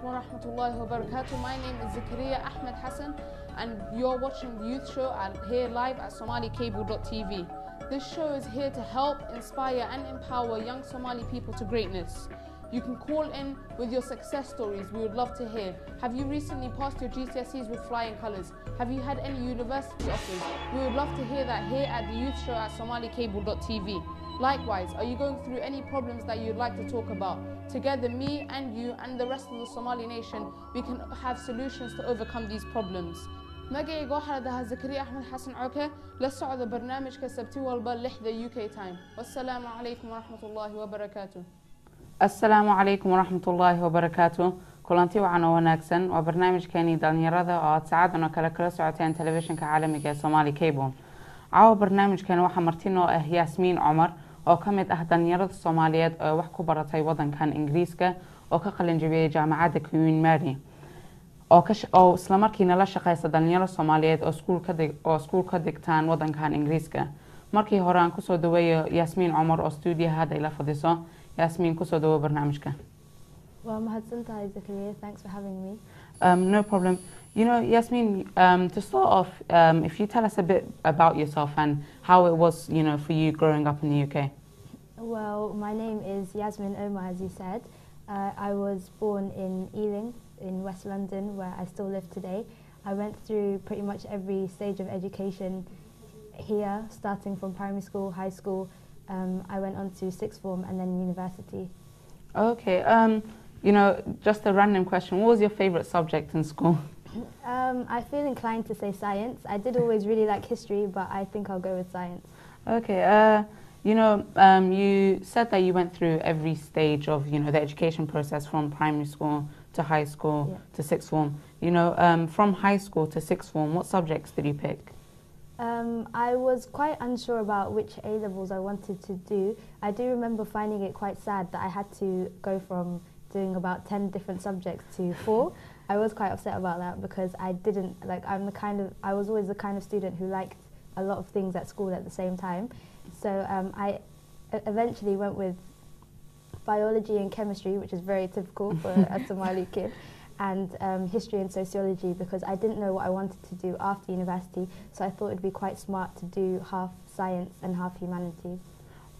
alaikum wa rahmatullahi wa barakatuh. My name is Zakaria Ahmed Hassan, and you're watching the youth show here live at SomaliCable.tv. This show is here to help, inspire, and empower young Somali people to greatness. You can call in with your success stories. We would love to hear. Have you recently passed your GCSEs with flying colours? Have you had any university offers? We would love to hear that here at the youth show at SomaliCable.tv. Likewise, are you going through any problems that you'd like to talk about? Together, me and you and the rest of the Somali nation, we can have solutions to overcome these problems. la dhahaa zakariya axmed xasan coke la socda barnaamijka sabti walba u k time. Wassalaamu calaykum waraxmat ullaahi wabarakaatu asalaamu calaykum waraxmatullaahi wabarakaatu kulanti wacan oo wanaagsan waa barnaamijkeenii dhalinyarada oo aad saacadan oo kale kala socoteen telefishinka caalamiga ee somaali cable. Caawa barnaamijkeeni waxaa marti noo ah yaasmiin cumar oo ka mid ah dhalinyarada soomaaliyeed oo wax ku baratay wadankan ingiriiska oo ka qalin jabiyey jaamacadda queen mary oo islamarkiina la shaqeysa dhalinyaro soomaaliyeed oo iskuul ka digtaan wadankan ingiriiska markii hore aan ku soo dhaweeyo yaasmiin cumar oo stuudiyaha hadda ila fadhiso yaasmiin ku soo dhawo barnaamijka Well, mahadsantahay Zakaria. Thanks for having me. Um, no problem. You know, Yasmin, um, to start off, um, if you tell us a bit about yourself and how it was, you know, for you growing up in the UK. Well, my name is Yasmin Omar, as you said. Uh, I was born in Ealing, in West London, where I still live today. I went through pretty much every stage of education here, starting from primary school, high school. Um, I went on to sixth form and then university. Okay. Um, you know, just a random question. What was your favorite subject in school? Um, I feel inclined to say science. I did always really like history, but I think I'll go with science. Okay. Uh, you know, um, you said that you went through every stage of, you know, the education process from primary school to high school Yeah. to sixth form. You know, um, from high school to sixth form, what subjects did you pick? Um, I was quite unsure about which A levels I wanted to do. I do remember finding it quite sad that I had to go from doing about 10 different subjects to four. I was quite upset about that because I didn't, like, I'm the kind of, I was always the kind of student who liked a lot of things at school at the same time. So um, I eventually went with biology and chemistry, which is very typical for a Somali kid, and um, history and sociology because I didn't know what I wanted to do after university. So I thought it'd be quite smart to do half science and half humanities.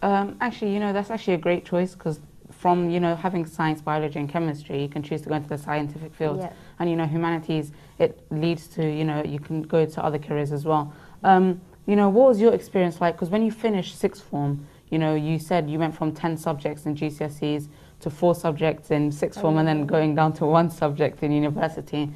Um, actually, you know, that's actually a great choice because from, you know, having science, biology and chemistry, you can choose to go into the scientific field. Yeah. And, you know, humanities, it leads to, you know, you can go to other careers as well. Um, you know, what was your experience like? Because when you finished sixth form, you know, you said you went from 10 subjects in GCSEs to four subjects in sixth form and then Oh. going down to one subject in university.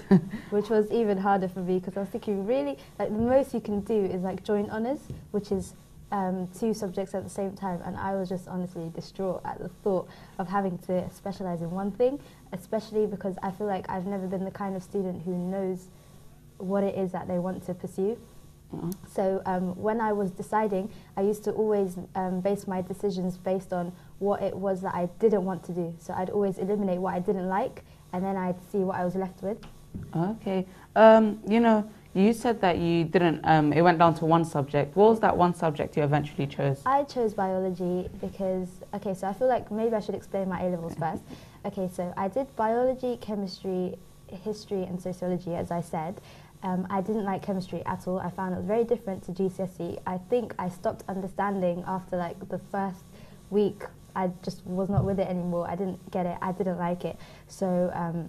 which was even harder for me because I was thinking really like the most you can do is like join honours, which is um, two subjects at the same time, and I was just honestly distraught at the thought of having to specialise in one thing, especially because I feel like I've never been the kind of student who knows what it is that they want to pursue. Mhm. So um, when I was deciding, I used to always um, base my decisions based on what it was that I didn't want to do. So I'd always eliminate what I didn't like, and then I'd see what I was left with. Okay. Um, you know, you said that you didn't, um, it went down to one subject. What was that one subject you eventually chose? I chose biology because, okay, so I feel like maybe I should explain my A levels first. Okay, so I did biology, chemistry, history, and sociology, as I said. Um, I didn't like chemistry at all. I found it was very different to GCSE. I think I stopped understanding after like the first week. I just was not with it anymore. I didn't get it. I didn't like it. So um,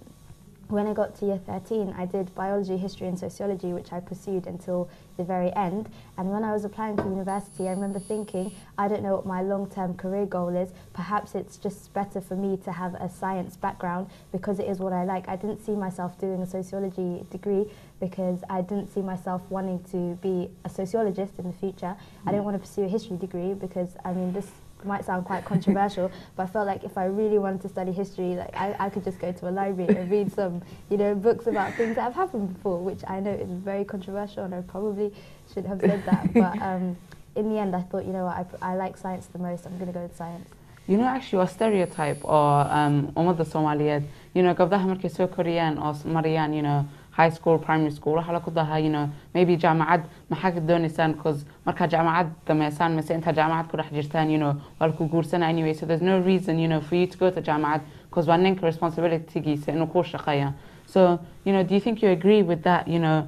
when I got to year 13, I did biology, history, and sociology, which I pursued until the very end. And when I was applying for university, I remember thinking, I don't know what my long term career goal is. Perhaps it's just better for me to have a science background because it is what I like. I didn't see myself doing a sociology degree because I didn't see myself wanting to be a sociologist in the future. I mm. didn't want to pursue a history degree because, I mean, this might sound quite controversial, but I felt like if I really wanted to study history, like I, I could just go to a library and read some, you know, books about things that have happened before, which I know is very controversial, and I probably should have said that. But um, in the end, I thought, you know what, I, I like science the most. I'm going to go with science. You know, actually, a stereotype or um, the Soomaaliyeed, you know, gabdhaha markay soo koriyaan oo you know, high school, primary school, waxaa lagu dahaa, you know, maybe jaamacad maxaa ka doonaysaan because markaa jaamacad dhameysaan mise intaa jaamacad ku dhex jirtaan, you know, waa laku guursanaa anyway, so there's no reason, you know, for you to go to jaamacad because waa ninka responsibilitygiisa inuu ku shaqeeya so you know do you think you agree with that you know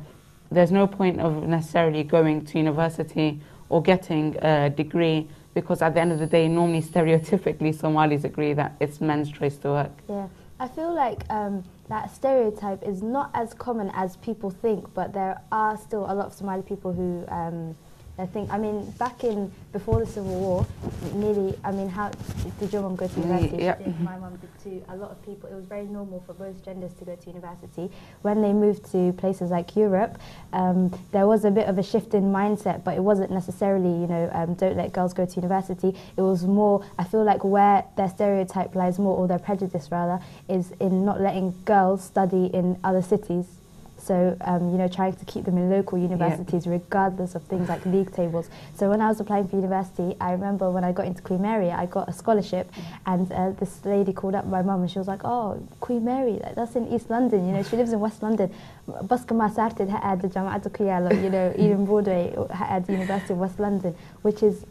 there's no point of necessarily going to university or getting a degree because at the end of the day normally stereotypically Somalis agree that it's men's choice to work. Yeah, I feel like um, that stereotype is not as common as people think, but there are still a lot of Somali people who um, I think. I mean, back in before the Civil War, nearly. I mean, how did your mum go to university? Yeah. did, My mum did too. A lot of people. It was very normal for both genders to go to university. When they moved to places like Europe, um, there was a bit of a shift in mindset, but it wasn't necessarily, you know, um, don't let girls go to university. It was more, I feel like where their stereotype lies more, or their prejudice rather, is in not letting girls study in other cities. So, um, you know, trying to keep them in local universities regardless of things like league tables. So when I was applying for university, I remember when I got into Queen Mary, I got a scholarship and uh, this lady called up my mum and she was like, oh, Queen Mary, that- that's in East London, you know, she lives in West London. بس كما صارت هاد جامعة كيالا, you know, Eden Broadway at University of West London, which is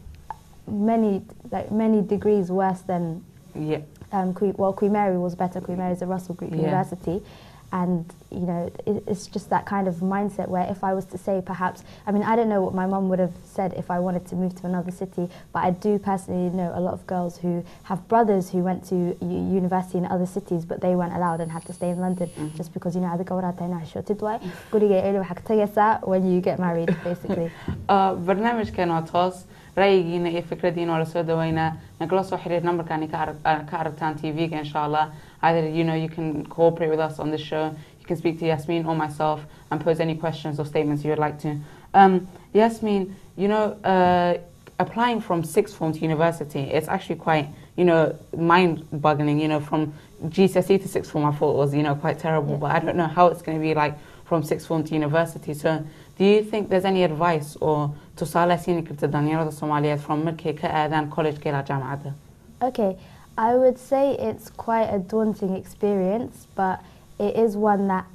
many, like many degrees worse than yeah um, Queen, well, Queen Mary was better. Queen Mary is a Russell Group Yeah. University. and, you know, it, it's just that kind of mindset where if I was to say perhaps, I mean, I don't know what my mum would have said if I wanted to move to another city, but I do personally know a lot of girls who have brothers who went to university in other cities, but they weren't allowed and had to stay in London just because, you know, adiga waraatay inaa xishootid waay. Guriga eeli waxaa ka tagaysaa when you get married, basically. Uh, barnaamijkan waa toos ra'yigiina iyo fikradiina waa lasoo dhaweynaa nagala soo xiriir numberkani ka arag- uh, ka aragtaan tv-ga insha allah either you know you can cooperate with us on this show you can speak to Yasmin or myself and pose any questions or statements you would like to. Um, Yasmin you know uh, applying from sixth form to university it's actually quite you know mind boggling you know from GCSE to sixth form I thought was you know quite terrible Yeah. but I don't know how it's going to be like from sixth form to university. So do you think there's any advice or tusaale siini karta dhalinyarada Soomaaliyeed from markay ka aadaan college-ka ilaa jaamacadda Okay, I would say it's quite a daunting experience, but it is one that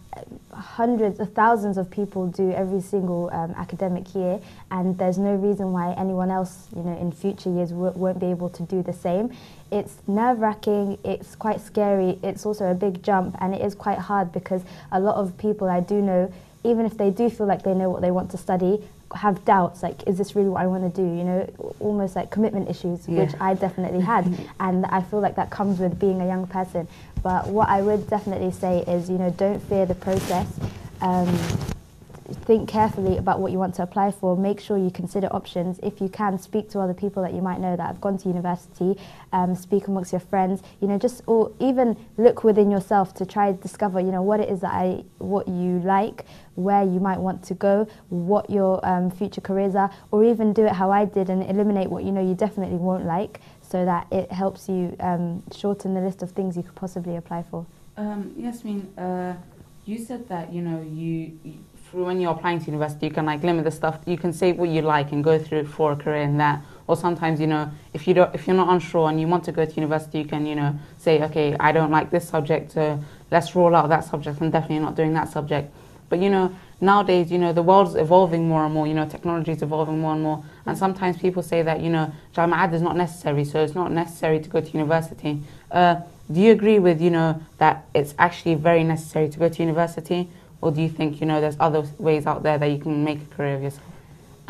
hundreds of thousands of people do every single um, academic year, and there's no reason why anyone else, you know, in future years won't be able to do the same. It's nerve-wracking. It's quite scary. It's also a big jump, and it is quite hard because a lot of people I do know, even if they do feel like they know what they want to study, have doubts like is this really what I want to do? You know almost like commitment issues Yeah. which I definitely had. And I feel like that comes with being a young person. But what I would definitely say is you know don't fear the process. Um, think carefully about what you want to apply for. Make sure you consider options. If you can speak to other people that you might know that have gone to university um, speak amongst your friends. You know just or even look within yourself to try to discover you know what it is that I what you like where you might want to go what your um, future careers are or even do it how I did and eliminate what you know you definitely won't like so that it helps you um, shorten the list of things you could possibly apply for. Um, Yasmin, uh, you said that you know you, you when you're applying to university, you can like limit the stuff. You can say what you like and go through for a career in that. Or sometimes you know if you don't if you're not unsure and you want to go to university, you can you know say okay I don't like this subject, so let's rule out that subject. I'm definitely not doing that subject. But you know nowadays you know the world's evolving more and more. You know technology is evolving more and more. And sometimes people say that you know Jama'at is not necessary, so it's not necessary to go to university. Uh, do you agree with you know that it's actually very necessary to go to university, or do you think you know there's other ways out there that you can make a career of yourself?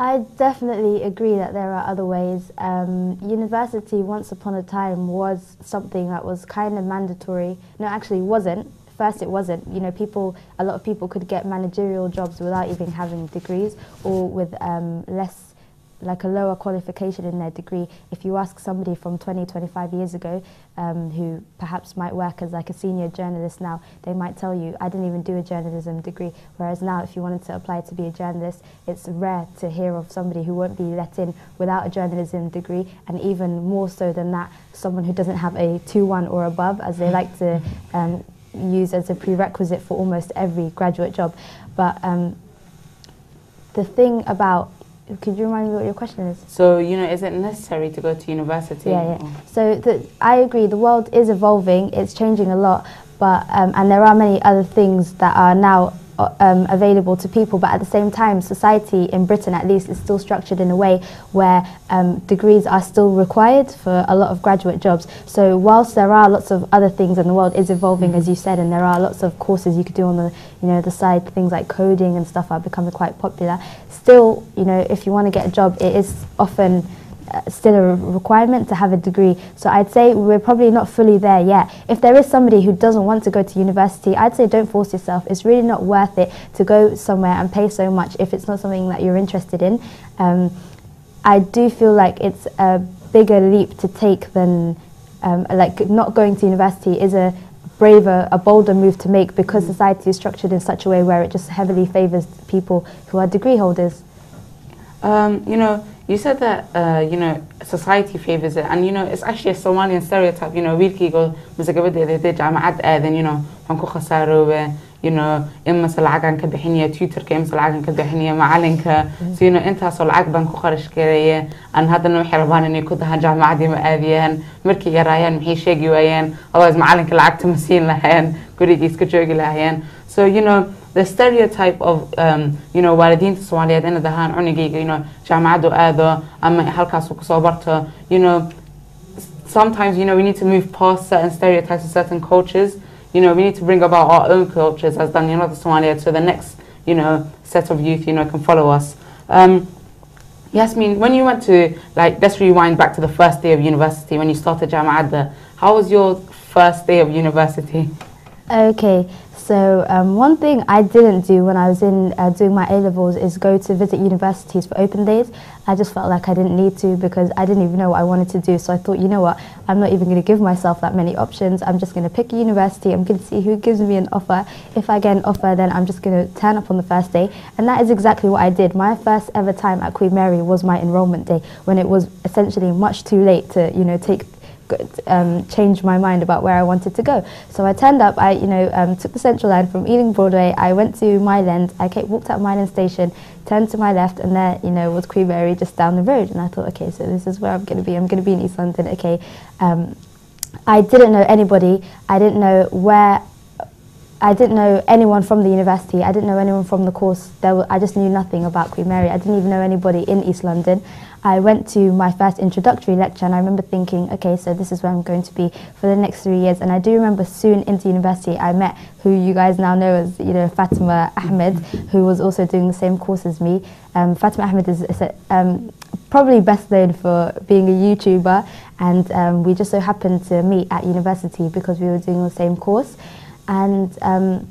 I definitely agree that there are other ways. Um, university, once upon a time, was something that was kind of mandatory. No, actually, wasn't. First, it wasn't. You know, people, a lot of people could get managerial jobs without even having degrees or with um, less, like a lower qualification in their degree. If you ask somebody from 20, 25 years ago um, who perhaps might work as like a senior journalist now, they might tell you, I didn't even do a journalism degree. Whereas now, if you wanted to apply to be a journalist, it's rare to hear of somebody who won't be let in without a journalism degree, and even more so than that, someone who doesn't have a 2-1 or above, as they like to um, use as a prerequisite for almost every graduate job. But um, the thing about, could you remind me what your question is? So you know, is it necessary to go to university? Yeah, yeah. So the, I agree. The world is evolving. It's changing a lot, but um, and there are many other things that are now um, available to people, but at the same time, society in Britain at least is still structured in a way where um, degrees are still required for a lot of graduate jobs. So whilst there are lots of other things and the world is evolving, as you said, and there are lots of courses you could do on the you know the side, things like coding and stuff are becoming quite popular. Still, you know, if you want to get a job, it is often uh, still a requirement to have a degree. So I'd say we're probably not fully there yet. If there is somebody who doesn't want to go to university, I'd say don't force yourself. It's really not worth it to go somewhere and pay so much if it's not something that you're interested in. Um, I do feel like it's a bigger leap to take than um, like not going to university is a braver, a bolder move to make because society is structured in such a way where it just heavily favors people who are degree holders. Um, you know, you said that uh, you know society favors it, and you know it's actually a Somalian stereotype. You know, wiilkayga mise gabadheeda hadday jaamacad aadan, you know, ku khasaaroobe, you know, in mase lacagaan ka bixinaya tutorka, in mase lacagaan ka. Bixinaya macalinka, so you know intaasoo lacag baan ku kharash gareeye, aan haddana waxay rabaan inay ku dahaan jaamacaddii ma aadiyaan, markay yaraayaan maxay sheegi waayeen, otherwise macalinka lacagta ma siin lahayeen, gurigii iska joogi lahayeen. So you know, the stereotype of um, you know waalidiinta Soomaaliyeed inay dahaan cunugayga you know jaamacaddu aado ama halkaasuu kusoo barto you know sometimes you know we need to move past certain stereotypes and certain cultures. You know we need to bring about our own cultures as dhalinyarada Soomaaliyeed so the next you know set of youth you know can follow us. Um, Yasmin when you went to like let's rewind back to the first day of university when you started Jama'adda how was your first day of university? Okay, so um, one thing I didn't do when I was in uh, doing my A levels is go to visit universities for open days. I just felt like I didn't need to because I didn't even know what I wanted to do. So I thought, you know what, I'm not even going to give myself that many options. I'm just going to pick a university. I'm going to see who gives me an offer. If I get an offer, then I'm just going to turn up on the first day. And that is exactly what I did. My first ever time at Queen Mary was my enrollment day when it was essentially much too late to, you know, take um, changed my mind about where I wanted to go. So I turned up, I you know um, took the Central Line from Ealing Broadway, I went to Mile End, I came, walked out Mile End Station, turned to my left and there you know was Queen Mary just down the road and I thought okay so this is where I'm going to be, I'm going to be in East London, okay. Um, I didn't know anybody, I didn't know where I didn't know anyone from the university. I didn't know anyone from the course. There were, I just knew nothing about Queen Mary. I didn't even know anybody in East London. I went to my first introductory lecture and I remember thinking, okay, so this is where I'm going to be for the next three years. And I do remember soon into university, I met who you guys now know as, you know, Fatima Ahmed, who was also doing the same course as me. Um, Fatima Ahmed is, is a, um, probably best known for being a YouTuber and um, we just so happened to meet at university because we were doing the same course. And um,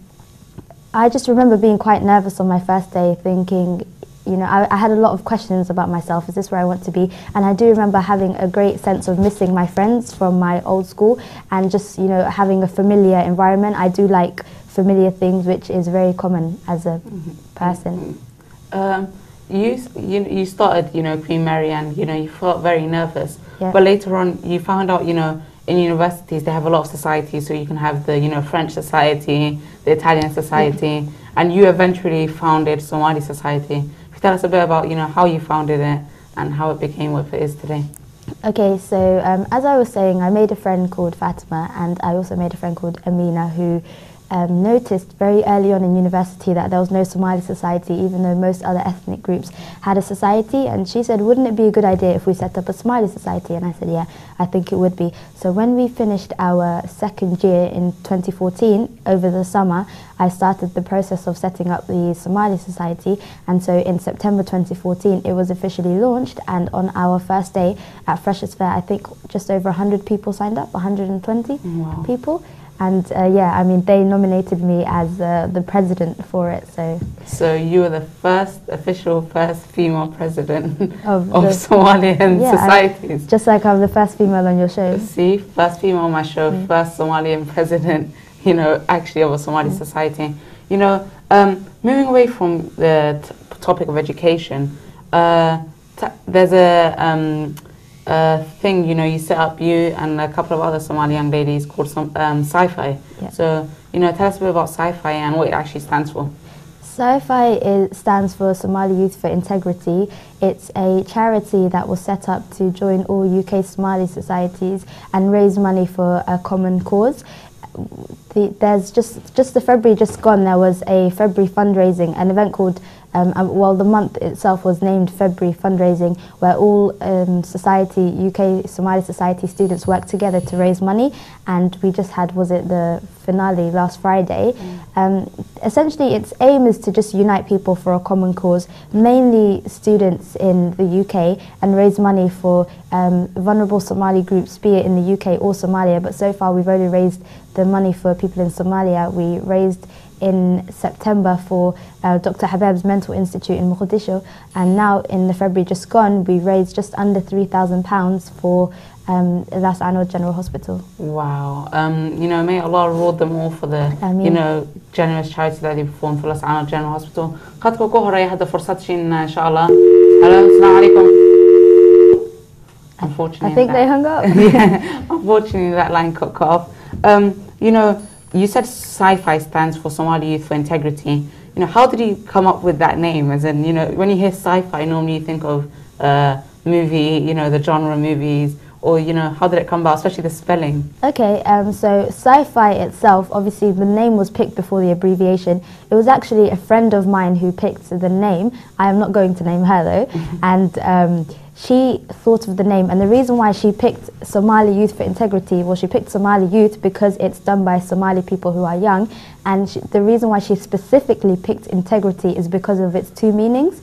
I just remember being quite nervous on my first day, thinking, you know, I, I, had a lot of questions about myself. Is this where I want to be? And I do remember having a great sense of missing my friends from my old school and just, you know, having a familiar environment. I do like familiar things, which is very common as a person. Um, you, you you started, you know, Queen Mary, and you know, you felt very nervous. Yeah. But later on, you found out, you know, in universities they have a lot of societies. So you can have the, you know, French society, the Italian society, and you eventually founded Somali Society. Tell us a bit about, you know, how you founded it and how it became what it is today? Okay, so um, as I was saying, I made a friend called Fatima, and I also made a friend called Amina who um, noticed very early on in university that there was no Somali society, even though most other ethnic groups had a society. And she said, wouldn't it be a good idea if we set up a Somali society? And I said, yeah, I think it would be. So when we finished our second year in 2014, over the summer, I started the process of setting up the Somali society. And so in September 2014, it was officially launched. And on our first day at Freshers Fair, I think just over 100 people signed up, 120 Wow. people. And uh, yeah, I mean, they nominated me as uh, the president for it. So So you were the first official first female president Of of, the- Somalian Yeah, I- just like I'm the first female on your show. See, first female on my show, Mm. first Somalian president, you know, actually of a Somali society. You know, um, moving away from the t- topic of education, uh, there's a um, uh, thing, you know, you set up, you and a couple of other Somali young ladies called some, um, Sci-Fi. Yeah. So, you know, tell us a bit about Sci-Fi and what it actually stands for. SciFi is, stands for Somali Youth for Integrity. It's a charity that was set up to join all UK Somali societies and raise money for a common cause. the, there's just just the February just gone. There was a February fundraising, an event called. Um, well, the month itself was named February fundraising, where all um, society UK Somali society students work together to raise money, and we just had was it the finale last Friday. Um, essentially, its aim is to just unite people for a common cause, mainly students in the UK, and raise money for um, vulnerable Somali groups, be it in the UK or Somalia. But so far, we've only raised the money for people in Somalia. We raised in September for uh, Dr. Habib's Mental Institute in Mogadishu and now in the February just gone we raised just under £3,000 for um, Las Anod General Hospital. Wow. Um, you know, may Allah reward them all for the, you know, generous charity that they performed for Las Anod General Hospital. Hello, السلام Unfortunately, I think that, they hung up. yeah, unfortunately, that line cut off. Um, you know, you said sci-fi stands for Somali Youth for Integrity. You know, how did you come up with that name? As in, you know, when you hear sci-fi, normally you think of uh, movie, you know, the genre movies, or you know, how did it come about, especially the spelling? Okay, um, so sci-fi itself, obviously the name was picked before the abbreviation. It was actually a friend of mine who picked the name. I am not going to name her though, and um, she thought of the name. And the reason why she picked Somali Youth for Integrity, well, she picked Somali Youth because it's done by Somali people who are young, and she, the reason why she specifically picked integrity is because of its two meanings.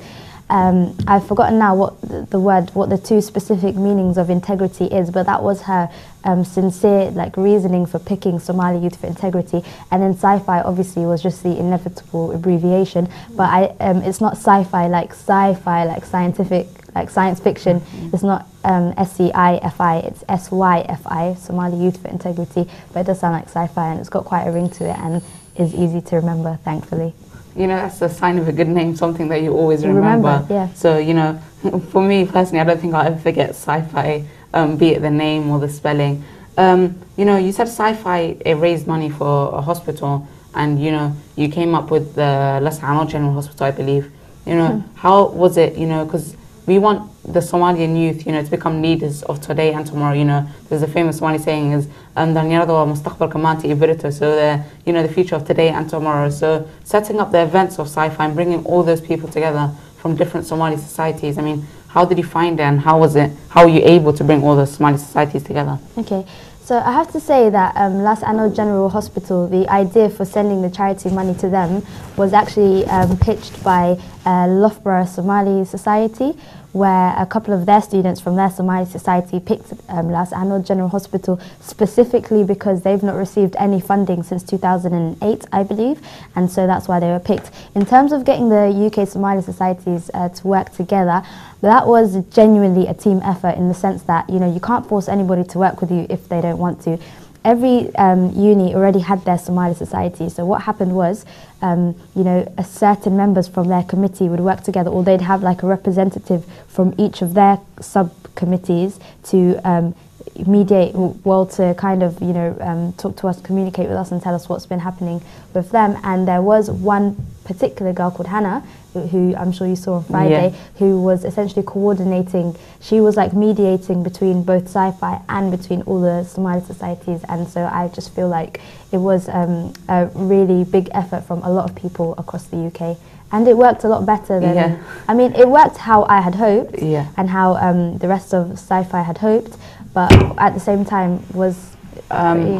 Um, I've forgotten now what the, the word, what the two specific meanings of integrity is, but that was her um, sincere like reasoning for picking Somali Youth for Integrity. And then sci-fi obviously was just the inevitable abbreviation, but I, um, it's not sci-fi like sci-fi like scientific like science fiction. It's not um, S-C-I-F-I, it's S-Y-F-I, Somali Youth for Integrity, but it does sound like sci-fi and it's got quite a ring to it and is easy to remember, thankfully. You know, that's a sign of a good name, something that you always remember. remember, yeah. So, you know, for me personally, I don't think I'll ever forget sci-fi, um, be it the name or the spelling. Um, you know, you said sci-fi, it raised money for a hospital, and, you know, you came up with the Las Anod General Hospital, I believe. You know, Hmm. how was it, you know, because we want the Somalian youth, you know, to become leaders of today and tomorrow. You know, there's a famous Somali saying is, um, "Danyarada wa mustaqbal kamanti ibirito." So the, you know, the future of today and tomorrow. So setting up the events of sci-fi and bringing all those people together from different Somali societies. I mean, how did you find it, and how was it? How were you able to bring all those Somali societies together? Okay, so I have to say that um, Las Anod General Hospital, the idea for sending the charity money to them was actually um, pitched by uh, Loughborough Somali Society, where a couple of their students from their Somali society picked um, Las Anod General Hospital specifically because they've not received any funding since 2008, I believe, and so that's why they were picked. In terms of getting the UK Somali societies uh, to work together, that was genuinely a team effort in the sense that you know you can't force anybody to work with you if they don't want to. Every um, uni already had their Somali society, so what happened was, um, you know, a certain members from their committee would work together, or they'd have like a representative from each of their subcommittees to um, mediate, well, to kind of, you know, um, talk to us, communicate with us, and tell us what's been happening with them. And there was one particular girl called Hannah, who, I'm sure you saw on Friday, who was essentially coordinating. She was like mediating between both sci-fi and between all the Somali societies. And so I just feel like it was um, a really big effort from a lot of people across the UK. And it worked a lot better than. Yeah. I mean, it worked how I had hoped Yeah. and how um, the rest of sci-fi had hoped,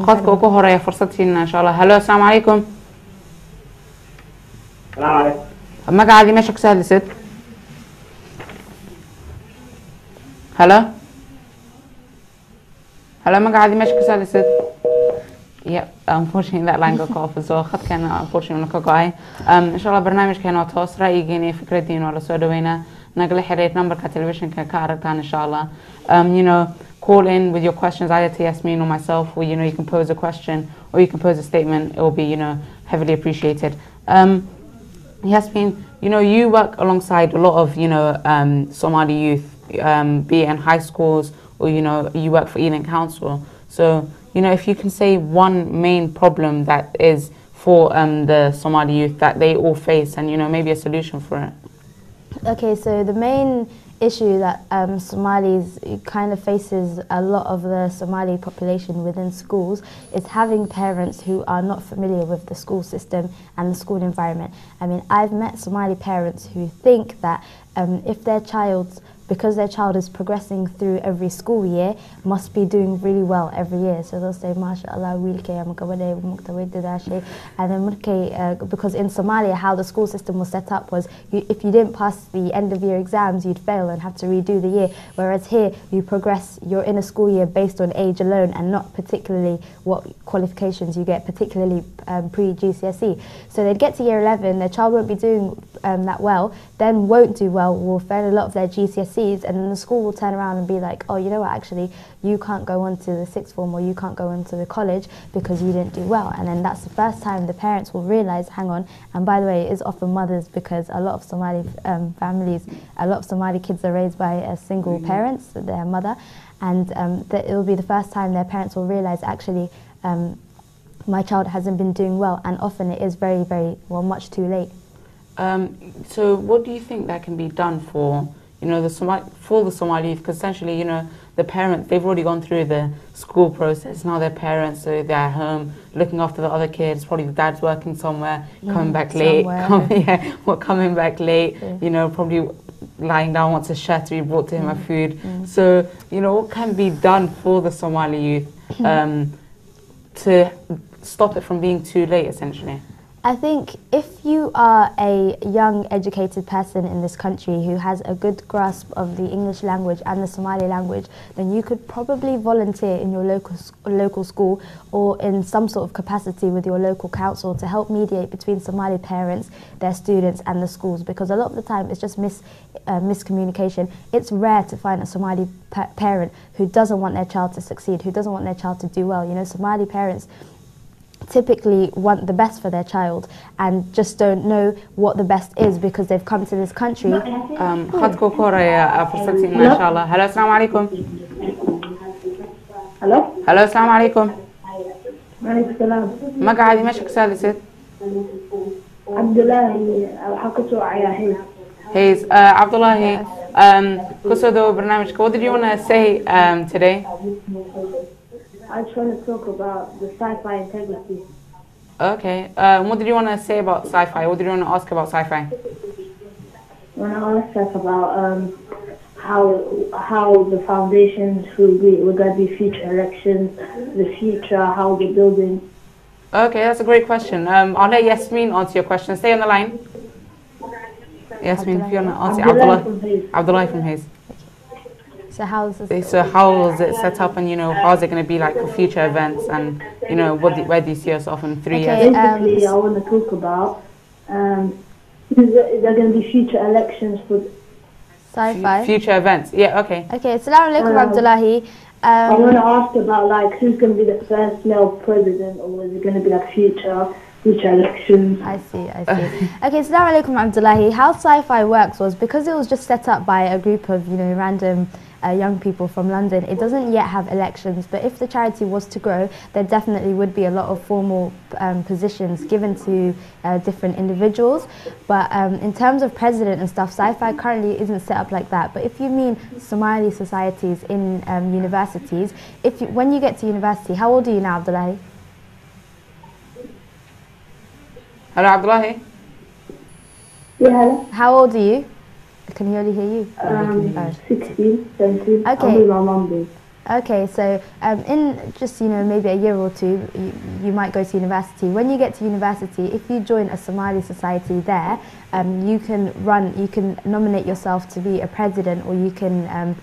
qofka ugu horreeya fursadtiina insha allah hallo asalaamu calaykum magacaadii meesha ku soo hadlaysad hallo hallo magacaadii meesha ku soo hadlaysad ya barnaamijkeena waa toos ra'yigeena iyo fikradiina waa la soo dhaweynaa nagala xiriir numberka telefishinka ka aragtaan insha you know call in with your questions either to Yasmin or myself, or you know, you can pose a question or you can pose a statement. It will be, you know, heavily appreciated. Um, Yasmin, you know, you work alongside a lot of, you know, um, Somali youth, um, be it in high schools or, you know, you work for Ealing Council. So, you know, if you can say one main problem that is for um, the Somali youth that they all face and, you know, maybe a solution for it. Okay, so the main issue that um, Somalis kind of faces a lot of the Somali population within schools is having parents who are not familiar with the school system and the school environment. I mean, I've met Somali parents who think that um, if their child's because their child is progressing through every school year, must be doing really well every year. So they'll say, MashaAllah. And then uh, because in Somalia, how the school system was set up was you, if you didn't pass the end of year exams, you'd fail and have to redo the year. Whereas here, you progress, you're in a school year based on age alone and not particularly what qualifications you get, particularly um, pre-GCSE. So they'd get to year 11, their child won't be doing um, that well, then won't do well, will fail a lot of their GCSEs, and then the school will turn around and be like, oh, you know what, actually, you can't go on to the sixth form or you can't go on to the college because you didn't do well. And then that's the first time the parents will realise, hang on, and by the way, it is often mothers because a lot of Somali um, families, a lot of Somali kids are raised by a single Mhm. parents, their mother, and um, that it will be the first time their parents will realise, actually, um, my child hasn't been doing well, and often it is very, very, well, much too late. Um, so what do you think that can be done for, you know, the Somali, for the Somali youth? Because essentially, you know, the parents, they've already gone through the school process. Now they're parents, so they're at home looking after the other kids. Probably the dad's working somewhere, coming Mm, back late. Come, yeah, well, coming back late. Yeah. You know, probably lying down wants a shirt to be brought to him, a Mm, food. mm. So, you know, what can be done for the Somali youth um, to stop it from being too late, essentially? I think if you are a young, educated person in this country who has a good grasp of the English language and the Somali language, then you could probably volunteer in your local local school or in some sort of capacity with your local council to help mediate between Somali parents, their students, and the schools. Because a lot of the time it's just mis uh, miscommunication. It's rare to find a Somali pa- parent who doesn't want their child to succeed, who doesn't want their child to do well. You know, Somali parents typically want the best for their child and just don't know what the best is because they've come to this country. Um, خدكم كورة يا فرصتي ما شاء الله هلا السلام عليكم Hello? هلا السلام عليكم Maaleykum salaam. مقعدي مشك سادسة Cabdulaahi waxaa ka soo cayahay. Hayes uh, Abdullahi um, kusoo برنامجك what did you want to say um, today I just want to talk about the sci-fi integrity. okay uh, what did you want to say about sci-fi? What did you want to ask about sci-fi? I asked us about um, how how the foundations will be, will there be future elections, the future, how the building. okay that's a great question. Um, I'll let Yasmin answer your question. Stay on the line. Yasmin if you want to answer Abdullah Abdullah from Hayes. Abdullahi from So how's this? So how is it set up and you know how's it going to be like for future events and you know what do, where do you see yourself in three Okay. years Basically, um, I want to talk about um, is there, is there going to be future elections for Sci-fi. future events yeah okay Okay, Assalamu alaikum Um, Abdullahi. I want to Um, ask about like who's going to be the first male president, or is it going to be like future future elections? I see, I see. Okay, Assalamu alaikum Abdullahi. How sci-fi works was because it was just set up by a group of, you know, random uh, young people from London, it doesn't yet have elections, but if the charity was to grow, there definitely would be a lot of formal um, positions given to uh, different individuals. But um, in terms of president and stuff, sci-fi currently isn't set up like that. But if you mean Somali societies in um, universities, if you, when you get to university, how old are you now, Abdullahi? hello Abdullahi Yeah, hello. How old are you? I can only hear you. Um, Oh. 16, 17. Okay. I'm with my mum. Okay, so um, in just you know maybe a year or two, you, you might go to university. When you get to university, if you join a Somali society there, um, you can run, you can nominate yourself to be a president, or you can, um,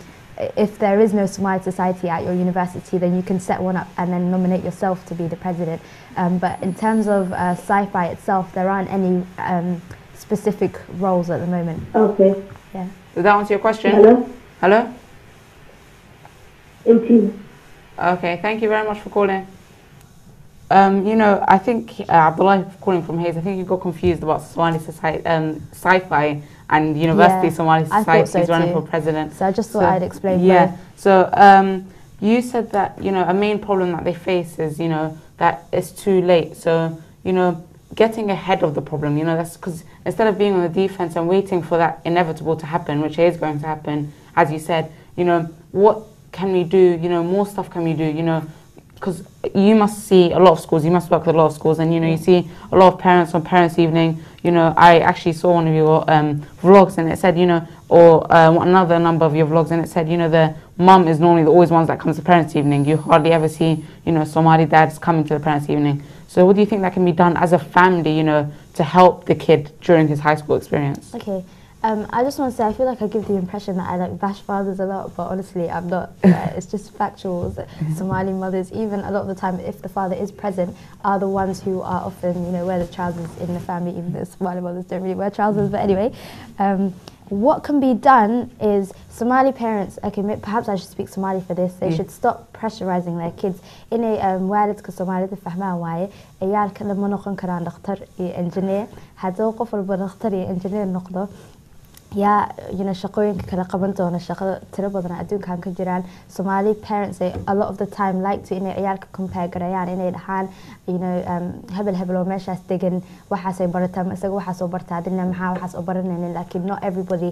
if there is no Somali society at your university, then you can set one up and then nominate yourself to be the president. Um, but in terms of uh, sci-fi itself, there aren't any um, specific roles at the moment. Okay. Yeah. did that answer your question Hello. hello 18. Okay, thank you very much for calling. Um, you know, I think uh, Abdullah calling from Hayes. I think you got confused about Somali society, um, sci-fi and university Yeah, Somali society so running for president. So I just thought So, I'd explain. Yeah. both. So um, you said that you know a main problem that they face is you know that it's too late. So you know getting ahead of the problem. You know, that's because instead of being on the defense and waiting for that inevitable to happen, which is going to happen, as you said, you know, what can we do? You know, more stuff can we do? You know, because you must see a lot of schools, you must work with a lot of schools, and you know, you see a lot of parents on Parents' Evening. You know, I actually saw one of your um, vlogs, and it said, you know, or uh, another number of your vlogs, and it said, you know, the mum is normally the always ones that comes to Parents' Evening. You hardly ever see, you know, Somali dads coming to the Parents' Evening. So, what do you think that can be done as a family, you know, to help the kid during his high school experience? Okay. Um, I just want to say, I feel like I give the impression that I like bash fathers a lot, but honestly, I'm not. It's just factuals. Somali mothers, even a lot of the time, if the father is present, are the ones who are often, you know, wear the trousers in the family. Even though Somali mothers don't really wear trousers, but anyway, um, what can be done is Somali parents. Okay, perhaps I should speak Somali for this. They Mm. should stop pressurizing their kids. inay um, waalidka soomaalida fahmaan waaye ciyaalka lama noqon karaan dhakhtar iyo engineer hadduu qof yaa know, shaqooyinka kala qaban doona shaqada tiro badan adduunkan ka jiraan. Somali parents they a lot of the time like to inay ciyaalka compare garayaan inay dhahaan you know um, hebel hebel oo meeshaas degan waxaasay barataa isaga waxaas oo bartaa adina maxaa waxaas oo baranaynin laakiin not everybody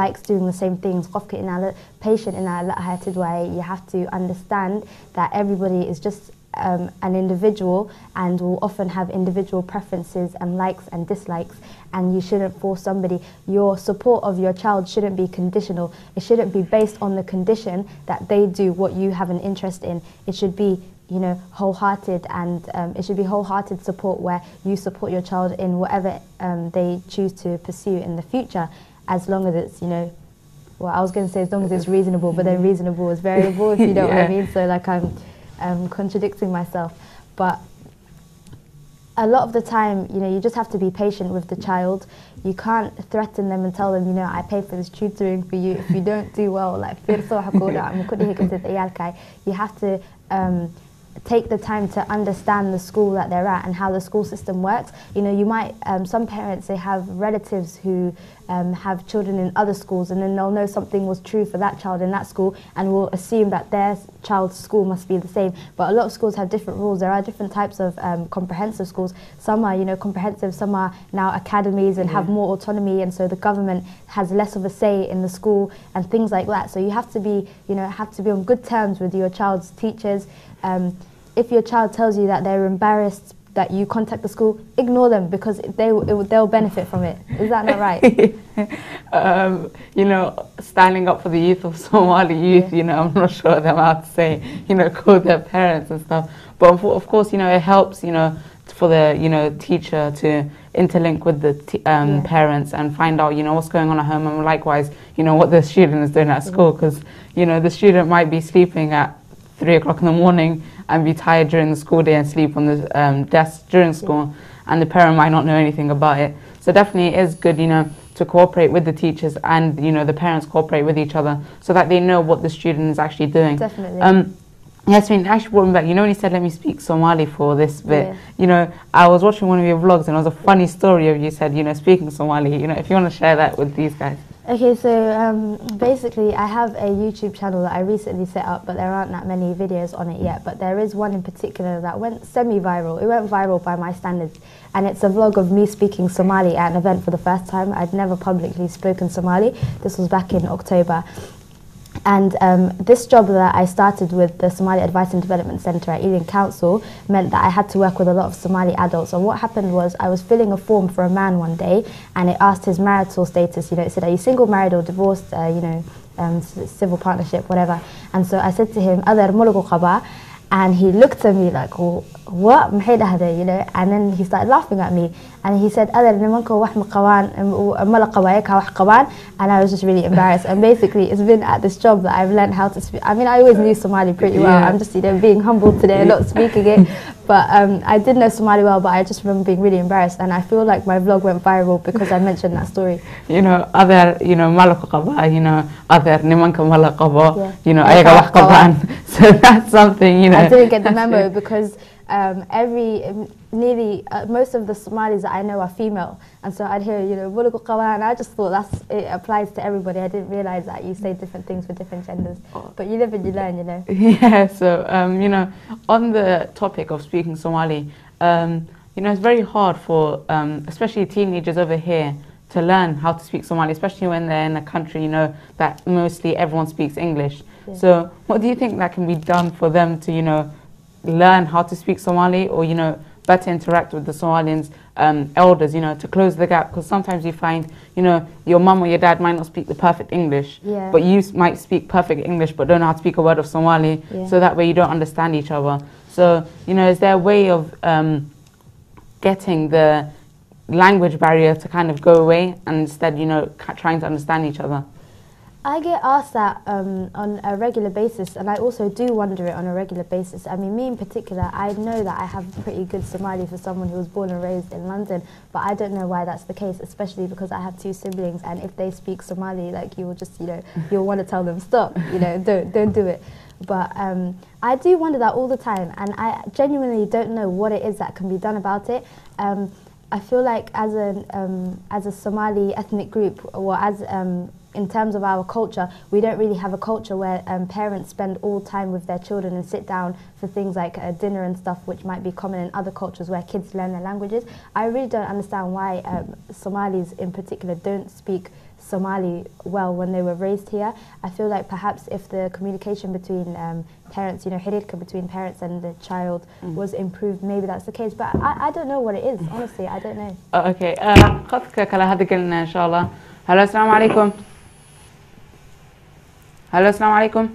likes doing the same things. Qofka inaa patient inaa la ahaatid waaye you have to understand that everybody is just um, an individual and will often have individual preferences and likes and dislikes and you shouldn't force somebody. Your support of your child shouldn't be conditional. It shouldn't be based on the condition that they do what you have an interest in. It should be you know wholehearted and um, it should be wholehearted support where you support your child in whatever um, they choose to pursue in the future as long as it's you know well I was going to say as long as it's reasonable but then reasonable. Is variable if you know what I Yeah. mean? So like I'm um, contradicting myself but a lot of the time, you know, you just have to be patient with the child. You can't threaten them and tell them, you know, I pay for this tutoring for you. If you don't do well, like, you have to um, take the time to understand the school that they're at and how the school system works. You know, you might, um, some parents, they have relatives who um, have children in other schools and then they'll know something was true for that child in that school and will assume that their child's school must be the same. But a lot of schools have different rules. There are different types of um, comprehensive schools. Some are, you know, comprehensive, some are now academies and have more autonomy and so the government has less of a say in the school and things like that. So you have to be, you know, have to be on good terms with your child's teachers. Um, if your child tells you that they're embarrassed that you contact the school, ignore them because they it, they'll benefit from it. Is that not right? um, you know, standing up for the youth of Somali youth, you know, I'm not sure them how to say, you know, call their parents and stuff. But of of course, you know, it helps, you know, for the, you know, teacher to interlink with the t- um, Yeah. parents and find out, you know, what's going on at home and likewise, you know, what the student is doing at school because, you know, the student might be sleeping at three o'clock in the morning and be tired during the school day and sleep on the um, desk during school and the parent might not know anything about it. So definitely it is good, you know, to cooperate with the teachers and, you know, the parents cooperate with each other so that they know what the student is actually doing. Definitely. Um, Yasmin, actually brought me back. You know when you said let me speak Somali for this bit, Yeah. you know, I was watching one of your vlogs and it was a funny story of you said, you know, speaking Somali. You know, if you want to share that with these guys. Okay, so um, basically, I have a YouTube channel that I recently set up, but there aren't that many videos on it yet. But there is one in particular that went semi-viral. It went viral by my standards, and it's a vlog of me speaking Somali at an event for the first time. I'd never publicly spoken Somali. This was back in October. And um, this job that I started with the Somali Advice and Development Centre at Ealing Council meant that I had to work with a lot of Somali adults. And what happened was I was filling a form for a man one day, and it asked his marital status. You know, it said, "Are you single, married, or divorced?" Uh, you know, um, civil partnership, whatever. And so I said to him, "Adar mulugu qaba," and he looked at me like, "Wh- "What?" Maxay dhahday, You know, and then he started laughing at me, and he said, "Adar nimanka wax ma qabaan, ma la qabo, ayaga wax qabaan," and I was just really embarrassed. And basically, it's been at this job that I've learned how to speak. I mean, I always knew Somali pretty well. Yeah. I'm just, you know, being humble today, not speaking it. But um, I did know Somali well, but I just remember being really embarrassed. And I feel like my vlog went viral because I mentioned that story. You know, other, you know, qaba, you know, other nimanka qabo, Yeah. you know, Ayaga wax. So that's something, you know. I didn't get the memo because um, every um, nearly uh, most of the Somalis that I know are female, and so I'd hear you know "Bulugu qawa," and I just thought that's it applies to everybody. I didn't realize that you say different things for different genders, but you live and you learn, you know. Yeah, so um, you know, on the topic of speaking Somali, um, you know, it's very hard for, um, especially teenagers over here, to learn how to speak Somali, especially when they're in a country, you know, that mostly everyone speaks English. Yeah. So, what do you think that can be done for them to, you know, learn how to speak Somali or, you know, better interact with the Somalians um, elders, you know, to close the gap? Because sometimes you find, you know, your mum or your dad might not speak the perfect English, Yeah. but you might speak perfect English but don't know how to speak a word of Somali, Yeah. so that way you don't understand each other. So, you know, is there a way of um, getting the language barrier to kind of go away and instead, you know, trying to understand each other? I get asked that um, on a regular basis, and I also do wonder it on a regular basis. I mean, me in particular, I know that I have pretty good Somali for someone who was born and raised in London, but I don't know why that's the case, especially because I have two siblings, and if they speak Somali, like you will just, you know, you'll want to tell them stop, you know, don't don't do it. But um, I do wonder that all the time, and I genuinely don't know what it is that can be done about it. Um, I feel like as an um, as a Somali ethnic group, or as um, in terms of our culture, we don't really have a culture where um, parents spend all time with their children and sit down for things like uh, dinner and stuff, which might be common in other cultures where kids learn their languages. I really don't understand why um, Somalis in particular don't speak Somali well when they were raised here. I feel like perhaps if the communication between um, parents, you know, xiriirka between parents and the child was improved, maybe that's the case. But I, I don't know what it is, honestly, I don't know. Uh, okay, uh, خذك كلا هذا قلنا إن شاء الله. Hello, السلام عليكم. hello assalamu alaikum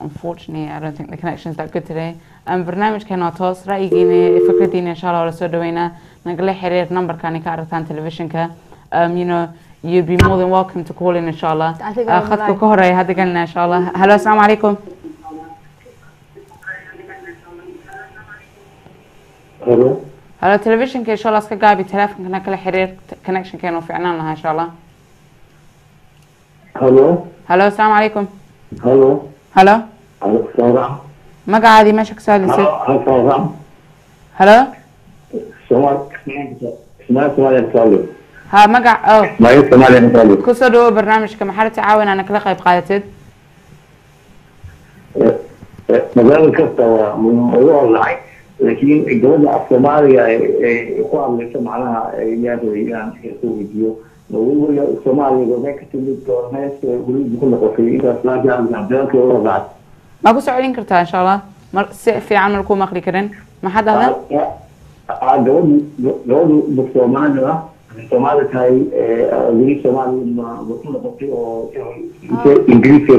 unfortunately I don't think the connection is that good today. Um, barnaamijkeena waa toos ra'yigiina fikradiina insha allah waa la soo dhaweynaa nagala xiriir numberkani ka aragtaan telefishinka um, you know you'd be more than welcome to call in insha allah khadka ka horreeya hadda gelina insha hello? Assalaamu calaykum hello televishinka insha iska gaabi teleefonkana kala xiriir connectionkeena u fiicnaan lahaa insha halo? Halo assalaamu calaykum halo? Halo magacaadii meesha ka soo hadlaysay halo ha magac ku soo dhawo barnaamijka maxaa ta caawin ana kala qayb qaadateed barnaamij kasta waa ugu horlacay laakiin gabadha af soomaaliga ay ku hadlayso macnaha yaa rabay inaan ka weydiiyo weliga soomaaliga ma ka timid hees weliga ku noqotay intaas ma ku soo celin kartaa insha allah mar si fiican mar kuma akri karin maxaa dhahda gabadhu gabadhu dad soomaali ah soomaali tahay weli soomaaliya ku noqotay oo ingiriiska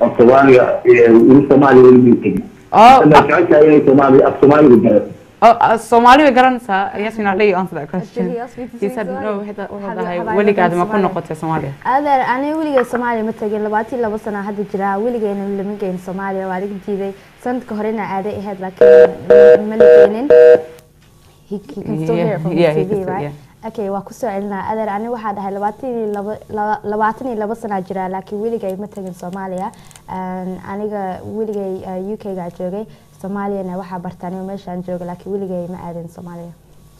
af soomaaliga weli soomaaliya weli ma tegin socota soomaaliya af soomaaliga barato Oh, uh, soomaali way garanaysaa yasin alay answer that question. he said no waxay weligaad ma ku noqotay soomaaliya adeer ani weligay soomaaliya ma tagin labaatan laba sano hadda jiraa weligayna lama geyn soomaaliya waa laga diiday sanadka horena aaday ahayd laakiin ma la geenin. Okay waa ku soo celinaa. Adeer ani waxaa dhahay labaatan iyo laba sanaa jiraa laakiin weligay ma tagin soomaaliya. Aniga weligay uh, u k gaa joogay soomaaliyana waxaa bartaan meeshaan jooga laakiin weligay ma aadin soomaaliya.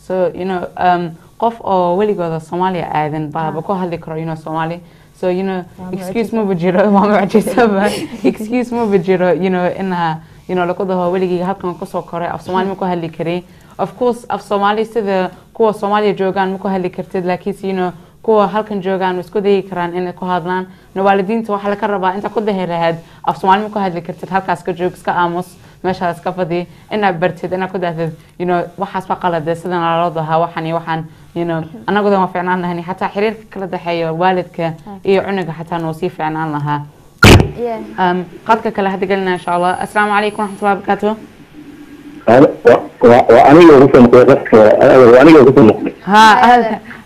So you know um, qof oo weligooda soomaaliya aadan baaba ku hadli karo you know soomaali. So you know excuse ma jiro waa mucjisaba excuse ma jiro you know inaha you know lagu daho weligeyga halkan ku soo koray af soomaali ma ku hadli karay of course af soomaali sida kuwa soomaaliya joogaan ma ku hadli kartid laakiinse you know kuwa halkan joogaan way isku dayi karaan inay ku hadlaan. No waalidiinta waxaa laga rabaa inta ku dahi lahayd af soomaali ma ku hadli kartid halkaas ka joog iska aamus meeshaas kafadii inaad bartid inaad ku daahdid yno waxaas ma qalade sidan lala dahaa waxaan iyo waxaan yno anagudan waa fiicnaan lahan xataa xiriirka kala dhexeeya waalidka iyo cunuga xataa noo sii fiicnaan lahaa. Um, qadka kale hadda gelina insha allah. Asalaamu calaykum waraxmatullah barakaatu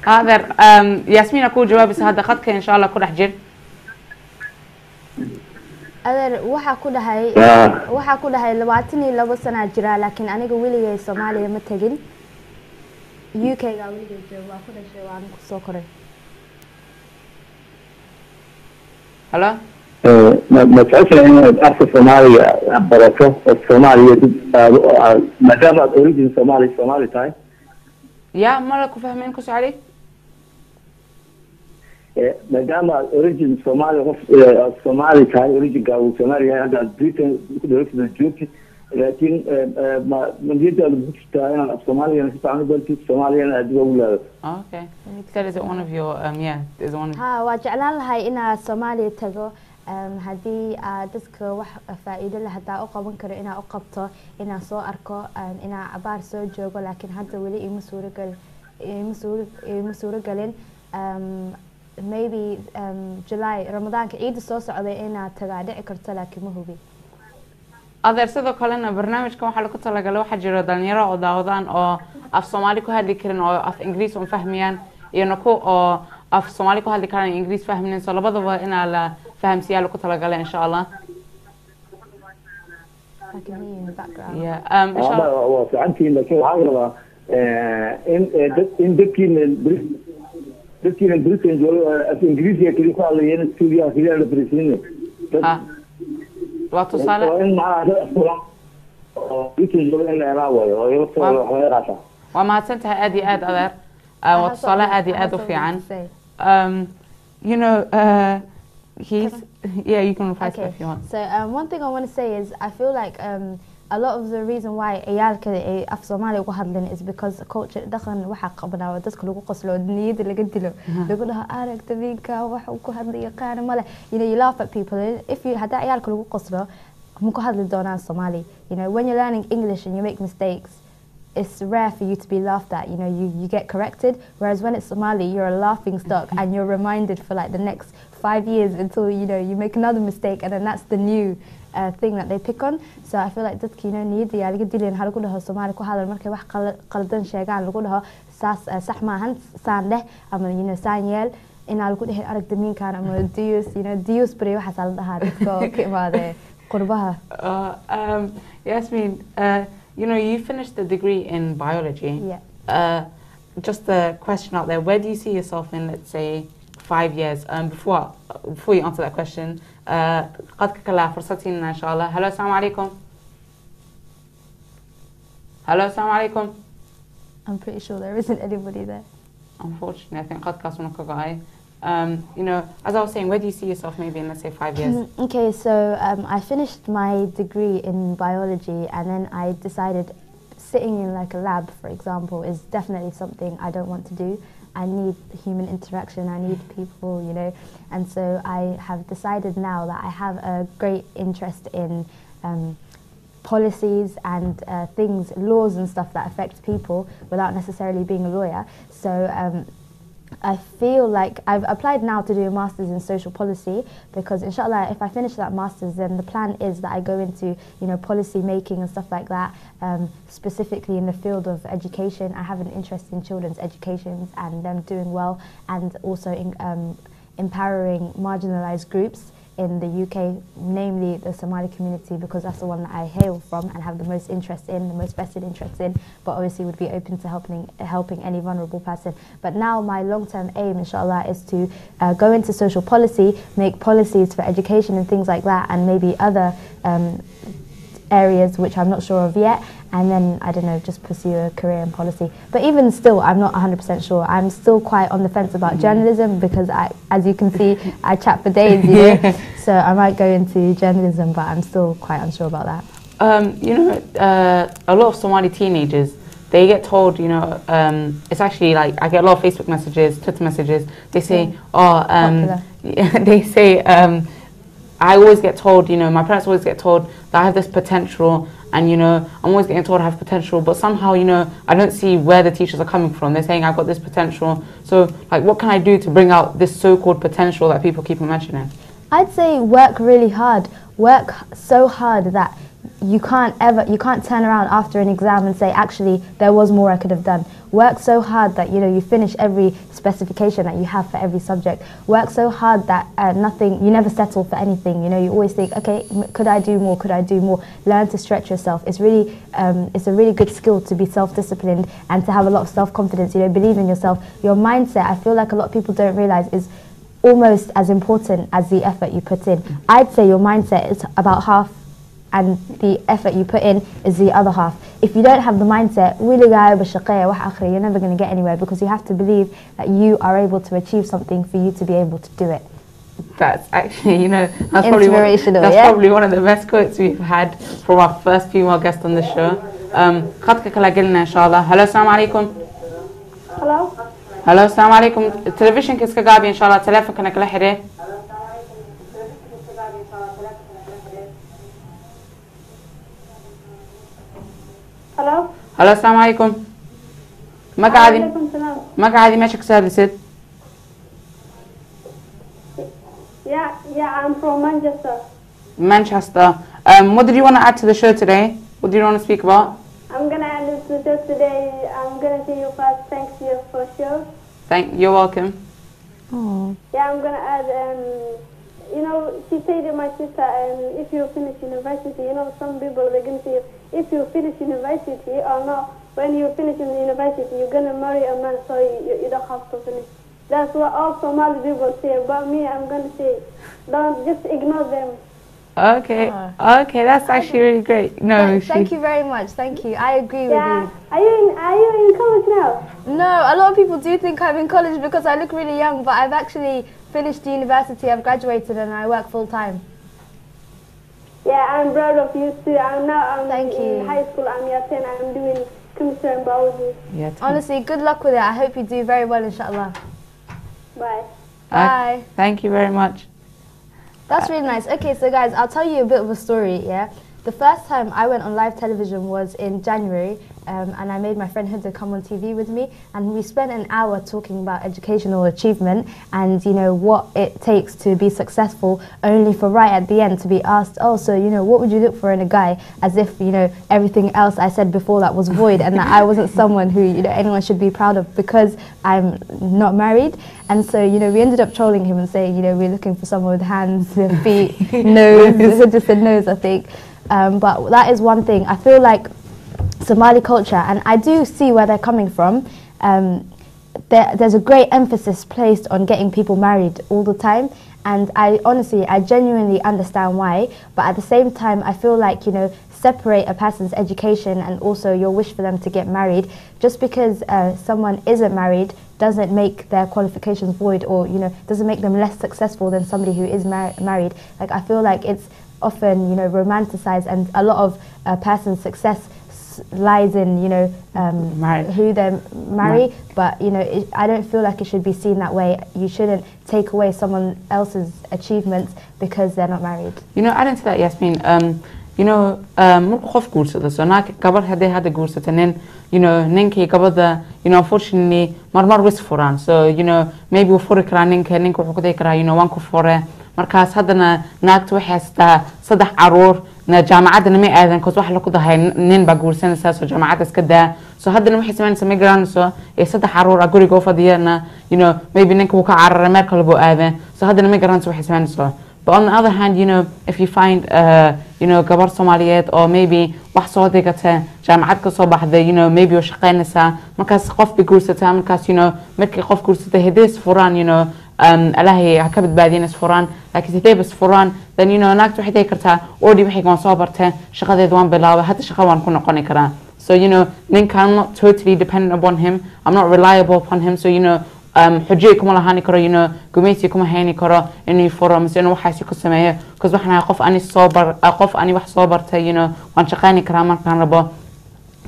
ha adeer um, yasmiina kuu jawaabaysa hadda qadka insha allah ku dhex jir adeer waxaa ku dhahay waxaa ku dhahay labaatan iyo labo sanaa jiraa laakiin aniga weligay soomaaliya ma tegin. U k gaa weligay joog waa ku dhashay waana ku soo koray. Halo? Ma socotaa inaad afka soomaaliya barato oo soomaaliya dib maadaama aad origin soomaaliya soomaali tahay? Ya mala ku fahmayn ku socday Eh, maadaama origin soomaalia qof eh, soomaali tahay originka uu soomaali yahay hadda aad britain dowladda joogti laakiin niyadaadu ku jirtaa inaan af soomaaligan ku tacno balti soomaaligan aad ugu laado waa jeclaan lahay inaad soomaaliya tago. Um, Haddii ah, dadka wax ah, faa-iido leh haddaa u qaban karo inaa u qabto inaa soo arko um, inaa abaar soo joogo laakiin hadda weli ima suuragal maybe um, july ramadaanka ciida soo socday inaa tagaa dhici karto laakiin ma hubi. Adeer sidoo kalena barnaamijkan waxaa lagu talagalay waxaa jiro dhalinyaro oo daawadaan oo af soomaali ku hadli karin oo af ingiriis un fahmayaan iyona ku oo af soomaali ku hadli karaan ingiriis fahmaynin so labadaba inaa la fahamsiiyaa lagu talagalay insha allah. Um, waa fiicantihiin laakiin waxaa rabaa eh, in eh, dad- in dadkiina Brit- dadkiina britain joogo af ingiriisiga keli ku hadlayeen stuudiyaha keliya la fariisiinay Dad- waa tusaale waa in macnaha dad afkulan oo britain joogo in la helaa waayo oo iyaga soo Waa- wax laga qaataa waa mahadsan tahay aad iyo aad adeer I waa have tusaale something- aad iyo I aad have u something fiican to say. um, you know uh, he's yeah you can reply to Okay. if you want. So um, one thing I want to say is I feel like um, a lot of the reason why ciyaalka ay af Soomaali ugu hadlin is because culture dhaqan waxa qabnaa dadka lagu qoslo niyada laga dilo. Lagu dhaho aragta minka wax uu ku hadlayo qaana male you know you laugh at people. If you hadda ciyaalka lagu qoslo ma ku hadli doonaan Soomaali. You know when you're learning English and you make mistakes it's rare for you to be laughed at. You know, you, you get corrected. Whereas when it's Somali, you're a laughing stock and you're reminded for like the next five years until you know you make another mistake, and then that's the new thing that they pick on. So I feel like you know niyada yaa laga dilin ha lagu dhaho Somali ku hadal markay wax qal- qaldan sheegaan lagu dhaho saas uh, sax maahan saan dheh ama you know saan yeel inaa lagu dhihin arag damiinkaan ama dius you know dius bari waxaas la dhahaa dadka ka imaade qurbaha. Uh, um, Yasmin, uh, you know, you finished the degree in biology. Yeah. Uh, just a question out there: Where do you see yourself in, let's say, five years? Um, before before you answer that question, uh, قد كلا فرصتنا إن شاء الله. Hello, السلام عليكم. Hello, السلام عليكم. I'm pretty sure there isn't anybody there. Unfortunately, I think قد كاسونا كقاي. Um, you know, as I was saying, where do you see yourself maybe in, let's say, five years? Mm, Okay, so um, I finished my degree in biology and then I decided sitting in like a lab, for example, is definitely something I don't want to do. I need human interaction, I need people, you know. And so I have decided now that I have a great interest in um, policies and uh, things, laws and stuff that affect people without necessarily being a lawyer. So um, I feel like I've applied now to do a master's in social policy because inshallah if I finish that master's then the plan is that I go into you know policy making and stuff like that um, specifically in the field of education. I have an interest in children's education and them doing well and also in um, empowering marginalized groups in the UK, namely the Somali community, because that's the one that I hail from and have the most interest in, the most vested interest in, but obviously would be open to helping helping any vulnerable person. But now my long-term aim, inshallah, is to uh, go into social policy, make policies for education and things like that, and maybe other um, areas which I'm not sure of yet. And then, I don't know, just pursue a career in policy. But even still, I'm not 100% sure. I'm still quite on the fence about journalism because, I, as you can see, I chat for days, you know. so I might go into journalism, but I'm still quite unsure about that. Um, you know, uh, a lot of Somali teenagers, they get told, you know, um, it's actually like I get a lot of Facebook messages, Twitter messages. They say, oh, um, they say, um, I always get told, you know, my parents always get told that I have this potential, and you know, I'm always getting told I have potential, but somehow, you know, I don't see where the teachers are coming from. They're saying I've got this potential. So, like, what can I do to bring out this so-called potential that people keep mentioning? I'd say work really hard. Work so hard that you can't ever you can't turn around after an exam and say actually there was more I could have done. Work so hard that you know you finish every specification that you have for every subject. Work so hard that uh, nothing you never settle for anything. You know you always think okay m- could I do more? Could I do more? Learn to stretch yourself. It's really um, it's a really good skill to be self-disciplined and to have a lot of self-confidence. You know believe in yourself. Your mindset I feel like a lot of people don't realize is almost as important as the effort you put in. I'd say your mindset is about half and the effort you put in is the other half. If you don't have the mindset, ويلقاي بالشقية wax akhri, you're never going to get anywhere because you have to believe that you are able to achieve something for you to be able to do it. That's actually, you know, that's probably one, Inspirational, that's yeah? probably one of the best quotes we've had from our first female guest on the show. Um, خطك كلا قلنا إن شاء الله. Hello, السلام عليكم. Hello? Hello, السلام عليكم. التلفزيون كيسكا قابي إن شاء الله. تلفون كنا كلا حري. Hello? Hello, السلام عليكم. ما قاعدين عليكم السلام. ما قاعدين ماشي سادسد. Yeah, yeah, I'm from Manchester. Manchester. Um, what did you want to add to the show today? What do you want to speak about? I'm gonna end this video today. I'm gonna say you first. Thanks you for show. Thank. You're welcome. Yeah, I'm gonna add. Um, you know, she said to my sister, um, if you finish university, you know, some people they're gonna say, if you finish university or not, when you finish in university, you're gonna marry a man, so you, you don't have to finish. That's what all Somali people say. But me, I'm gonna say, don't just ignore them. Okay. Okay, that's actually really great. No, Thank, thank you very much. Thank you. I agree with you. Are you in, are you in college now? No, a lot of people do think I'm in college because I look really young, but I've actually finished university. I've graduated and I work full time. Yeah, I'm proud of you too. I'm now I'm Thank in you. high school. I'm year 10. I'm doing chemistry and biology. Yeah. Honestly, good luck with it. I hope you do very well, inshallah. Bye. Bye. Thank you very much. That's really nice. Okay, so guys, I'll tell you a bit of a story, yeah? The first time I went on live television was in January, um, and I made my friend Huda come on TV with me, and we spent an hour talking about educational achievement and, you know, what it takes to be successful, only for right at the end to be asked, oh, so, you know, what would you look for in a guy? As if, you know, everything else I said before that was void and that I wasn't someone who, you know, anyone should be proud of because I'm not married. And so, you know, we ended up trolling him and saying, you know, we're looking for someone with hands, feet, nose. Huda said nose, I think. Um, but that is one thing. I feel like Somali culture, and I do see where they're coming from. Um, there, there's a great emphasis placed on getting people married all the time, and I honestly, I genuinely understand why. But at the same time, I feel like you know, separate a person's education and also your wish for them to get married. Just because uh, someone isn't married doesn't make their qualifications void, or you know, doesn't make them less successful than somebody who is mar- married. Like I feel like it's often you know romanticized, and a lot of a person's success lies in you know um, who they marry. But you know, it, I don't feel like it should be seen that way. You shouldn't take away someone else's achievements because they're not married. You know, adding to that, Yasmin, um, you know, um, marka qof guursado so naag gabar hadday hadda guursato nin you know ninkii gabadha you know unfortunately marmar wis furaan so you know maybe wuu furi karaa ninka ninka wuxuu ku dhihi karaa you know waan ku fure markaas haddana naagtu waxay haysataa saddex carruur na jaamacaddana ma aadan cause waxa laku dahay nin baa guursanaysaa jaamacadda iska daa. So haddana waxay samaynaysaa ma garanayso ee saddex carruur ah guriga u you know maybe ninka wuu ka cararay meel kale buu aaday so haddana ma garanayso waxay samaynayso But on the other hand, you know, if you find, uh, you know, gabar Soomaaliyeed or maybe wax soo dhigata jaamacad ka soo baxday, you know, maybe oo shaqaynaysaa, markaas qof bay guursataa, markaas, you know, markii qof guursatay haddii is furaan, you know, Ilaahay ha ka badbaadin is furaan, laakiin haddii is furaan, then, you know, naagtu waxay dhihi kartaa, already waxay waan soo bartay, shaqadeed waan bilaabay, hadda shaqa waan ku noqoni karaa. So, you know, ninka I'm not totally dependent upon him, I'm not reliable upon him, so, you know, um, xujiye kuma lahaani karo you know gumeysi kuma hayni karo inuu furo mise inuu waxaasi ku sameeyo. Because waxaan ahay qof ani soo bar qof ani wax soo bartay you know waan shaqayni karaa markaan rabo.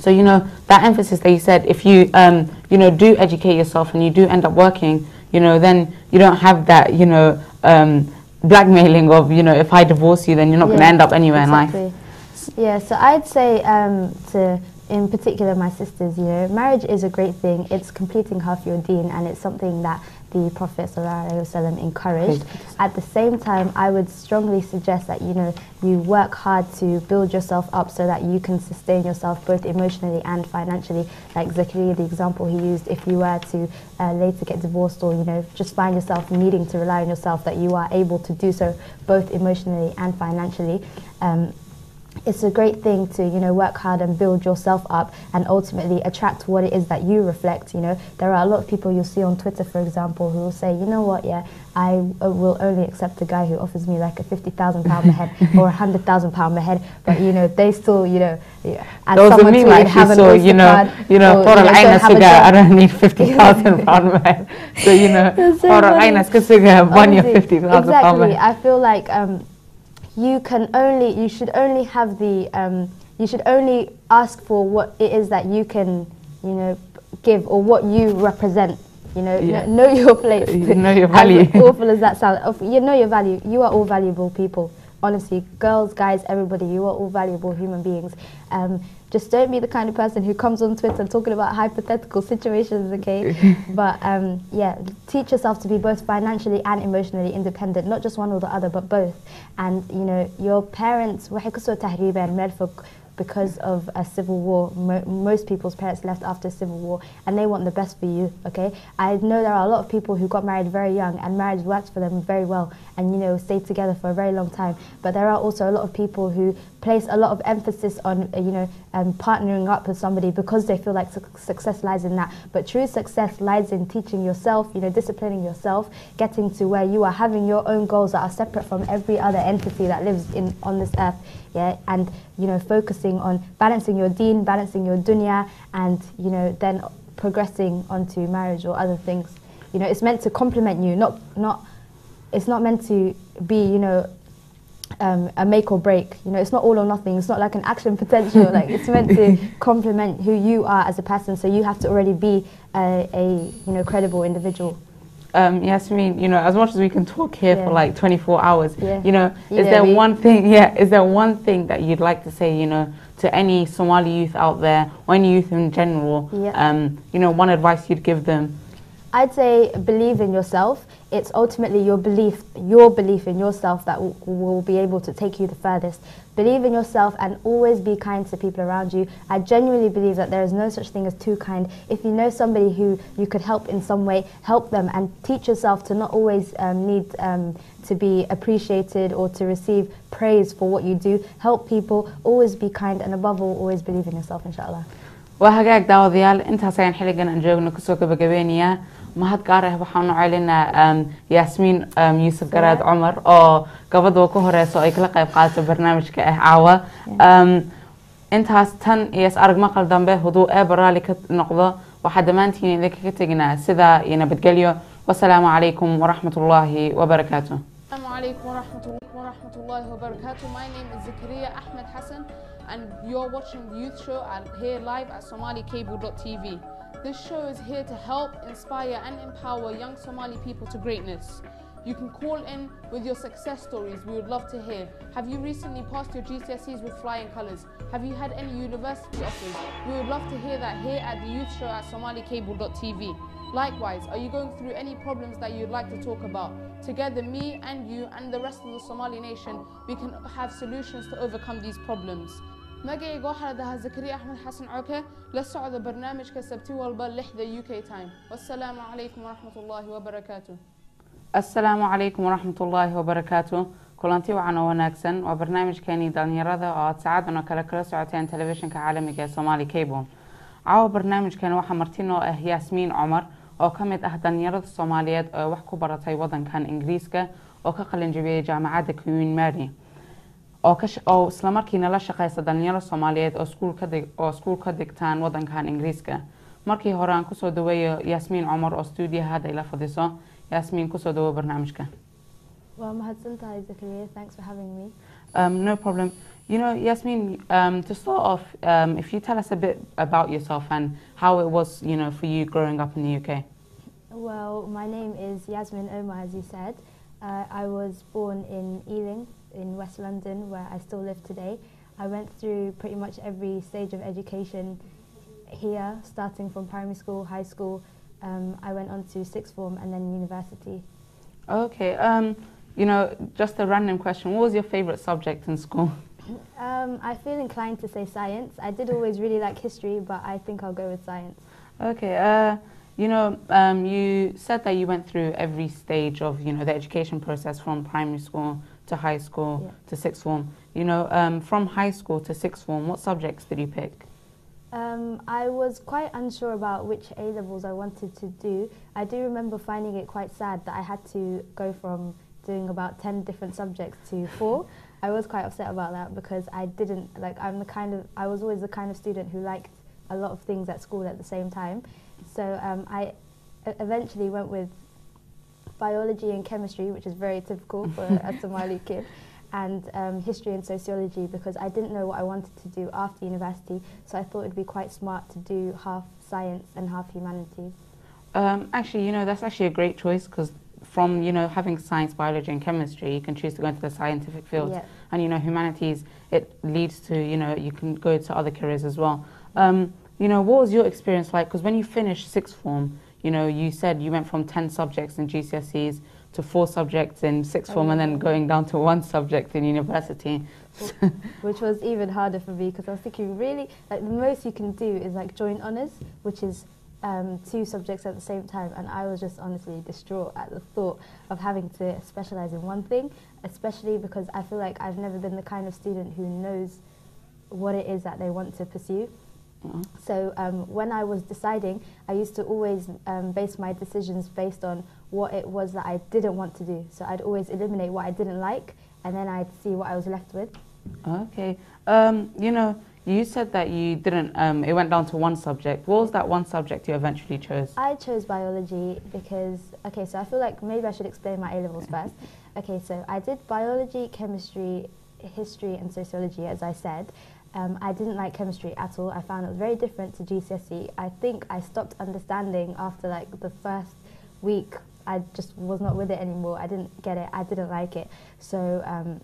So you know that emphasis that you said if you um, you know do educate yourself and you do end up working you know then you don't have that you know um, blackmailing of you know if I divorce you then you're not going to end up anywhere in life Yeah, so I'd say um, to, in particular, my sisters, you know, marriage is a great thing. It's completing half your deen, and it's something that the Prophet ﷺ encouraged. At the same time, I would strongly suggest that you know you work hard to build yourself up so that you can sustain yourself both emotionally and financially. Like Zakaria, the example he used, if you were to uh, later get divorced or you know just find yourself needing to rely on yourself, that you are able to do so both emotionally and financially. Um, it's a great thing to you know work hard and build yourself up and ultimately attract what it is that you reflect you know there are a lot of people you'll see on twitter for example who will say you know what yeah i uh, will only accept a guy who offers me like a 50000 pound a head or a 100000 pound a head but you know they still you know yeah, as There was a someone meme tweeted, I have actually an you know, Oyster you know, or, don't have a I don't need 50,000 pound man. So, you know, so Hora funny. Aina Suga, one year 50,000 pound Exactly. I feel like um, you can only, you should only have the, um, you should only ask for what it is that you can, you know, give or what you represent. You know, Yeah. kn- know your place. You know your As value. awful as that sounds, you know your value. You are all valuable people. Honestly, girls, guys, everybody, you are all valuable human beings. Um, just don't be the kind of person who comes on Twitter talking about hypothetical situations, okay? but um, yeah, teach yourself to be both financially and emotionally independent, not just one or the other, but both. And you know, your parents, because of a civil war. Mo- most people's parents left after civil war, and they want the best for you. Okay, I know there are a lot of people who got married very young, and marriage worked for them very well, and you know stayed together for a very long time. But there are also a lot of people who place a lot of emphasis on uh, you know um, partnering up with somebody because they feel like su- success lies in that. But true success lies in teaching yourself, you know, disciplining yourself, getting to where you are having your own goals that are separate from every other entity that lives in on this earth. Yeah, and you know, focusing on balancing your deen, balancing your dunya, and you know, then progressing onto marriage or other things. You know, it's meant to complement you, not not. It's not meant to be, you know, um, a make or break. You know, it's not all or nothing. It's not like an action potential. like it's meant to complement who you are as a person. So you have to already be a, a you know credible individual. Um, Yasmin, you know, as much as we can talk here Yeah. for like 24 hours, Yeah. you know, You is know there me. one thing, yeah, is there one thing that you'd like to say, you know, to any Somali youth out there, or any youth in general, Yeah. um, you know, one advice you'd give them? I'd say believe in yourself. It's ultimately your belief, your belief in yourself that w- will be able to take you the furthest. Believe in yourself and always be kind to people around you. I genuinely believe that there is no such thing as too kind. If you know somebody who you could help in some way, help them and teach yourself to not always um, need um, to be appreciated or to receive praise for what you do. Help people, always be kind, and above all, always believe in yourself, inshallah. Mahad gaar ah waxaan u celinaa um, yaasmiin um, yuusuf garaad cumar oo gabadha ku horeysa oo ay kala qayb qaadato barnaamijka ah caawa. Um, intaas tan iyo is arag maqal dambe haduu eeba raali ka noqdo waxaa dhammaantiin idinkaga teginaa. Sidaa iyo nabadgelyo wasalaamu calaykum waraxmat ullaahi wabarakaatu Assalamu alaikum wa rahmatullahi wa rahmatullahi wa barakatuh. My name is Zakaria Ahmed Hassan, and you're watching the youth show at, here live at SomaliCable.tv. This show is here to help, inspire, and empower young Somali people to greatness. You can call in with your success stories. We would love to hear. Have you recently passed your GCSEs with flying colours? Have you had any university offers? We would love to hear that here at the youth show at SomaliCable.tv. Likewise, are you going through any problems that you'd like to talk about? Together, me and you and the rest of the Somali nation, we can have solutions to overcome these problems. Magacayga waxaa la dhahaa zakariya axmed xasan coke la socda barnaamijka sabti walba lixda u k time wassalaamu calaykum waraxmat ullaahi wabarakaatu asalaamu calaykum waraxmat ullaahi wabarakaatu kulanti wacan oo wanaagsan waa barnaamijkeenii dhalinyarada oo aad saacadan oo kale kala socoteen telefishinka caalamiga ee somali cable caawa barnaamijkeeni waxaa martin oo ah yaasmiin cumar oo ka mid ah dhalinyarada soomaaliyeed oo wax ku baratay wadankan ingiriiska oo ka qalin jabiyey jaamacadda queen mary oo islamarkiina la shaqeysa dhalinyaro soomaaliyeed oo iskuul ka dig oo iskuul ka digtaan wadankan ingiriiska markii hore aan ku soo dhaweeyo yaasmiin cumar oo stuudiyaha hadda ila fadhiso yaasmiin ku soo dhawo barnaamijka Well, mahadsantahay Zakaria. Thanks for having me. um, no problem you know Yasmin um, to start off um, if you tell us a bit about yourself and how it was you know for you growing up in the UK Well, my name is Yasmin Omar, as you said. Uh, I was born in Ealing, in West London, where I still live today. I went through pretty much every stage of education here, starting from primary school, high school. Um, I went on to sixth form and then university. okay um, you know just a random question what was your favorite subject in school Um, I feel inclined to say science. I did always really like history, but I think I'll go with science. Okay, uh, you know, um, you said that you went through every stage of, you know, the education process from primary school to high school Yeah. to sixth form. You know, um, from high school to sixth form, what subjects did you pick? Um, I was quite unsure about which A levels I wanted to do. I do remember finding it quite sad that I had to go from doing about 10 different subjects to four. I was quite upset about that because I didn't, like, I'm the kind of, I was always the kind of student who liked a lot of things at school at the same time. So um, I eventually went with biology and chemistry, which is very typical for a Somali kid, and um, history and sociology because I didn't know what I wanted to do after university. So I thought it'd be quite smart to do half science and half humanities. Um, actually, you know, that's actually a great choice because from, you know, having science, biology and chemistry, you can choose to go into the scientific field. Yeah. And, you know, humanities, it leads to, you know, you can go to other careers as well. Um, you know, what was your experience like? Because when you finished sixth form, you know, you said you went from 10 subjects in GCSEs to four subjects in sixth Oh, form and then going down to one subject in university. which was even harder for me because I was thinking really like the most you can do is like join honours, which is um, two subjects at the same time, and I was just honestly distraught at the thought of having to specialise in one thing, especially because I feel like I've never been the kind of student who knows what it is that they want to pursue. Mhm. So um, when I was deciding, I used to always um, base my decisions based on what it was that I didn't want to do. So I'd always eliminate what I didn't like, and then I'd see what I was left with. Okay. Um, you know, you said that you didn't, um, it went down to one subject. What was that one subject you eventually chose? I chose biology because, okay, so I feel like maybe I should explain my A levels first. Okay, so I did biology, chemistry, history, and sociology, as I said. Um, I didn't like chemistry at all. I found it was very different to GCSE. I think I stopped understanding after like the first week. I just was not with it anymore. I didn't get it. I didn't like it. So um,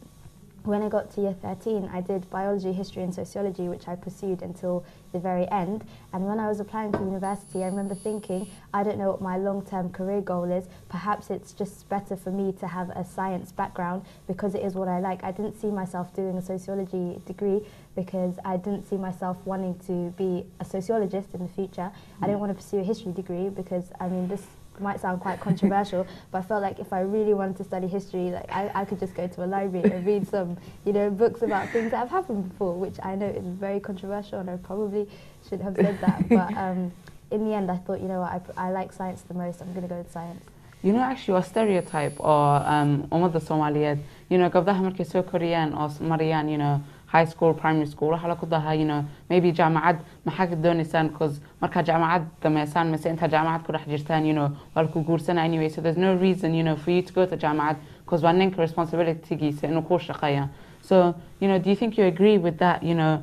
when I got to year 13, I did biology, history, and sociology, which I pursued until the very end. And when I was applying for university, I remember thinking, I don't know what my long term career goal is. Perhaps it's just better for me to have a science background because it is what I like. I didn't see myself doing a sociology degree because I didn't see myself wanting to be a sociologist in the future. I mm. didn't want to pursue a history degree because, I mean, this might sound quite controversial, but I felt like if I really wanted to study history, like I, I could just go to a library and read some, you know, books about things that have happened before, which I know is very controversial, and I probably should have said that. But um, in the end, I thought, you know what, I, I like science the most. I'm going to go with science. You know, actually, a stereotype or um, the Soomaaliyeed, you know, gabdhaha markay soo koriyaan oo s- marayaan, you know, high school, primary school, waxaa lagu dahaa, you know, maybe jaamacad maxaa ka doonaysaan because markaa jaamacad dhameysaan mise intaa jaamacad ku dhex jirtaan, you know, waa laku guursanaa anyway, so there's no reason, you know, for you to go to jaamacad because waa ninka responsibilitygiisa inuu kuu shaqeeya. So, you know, do you think you agree with that, you know,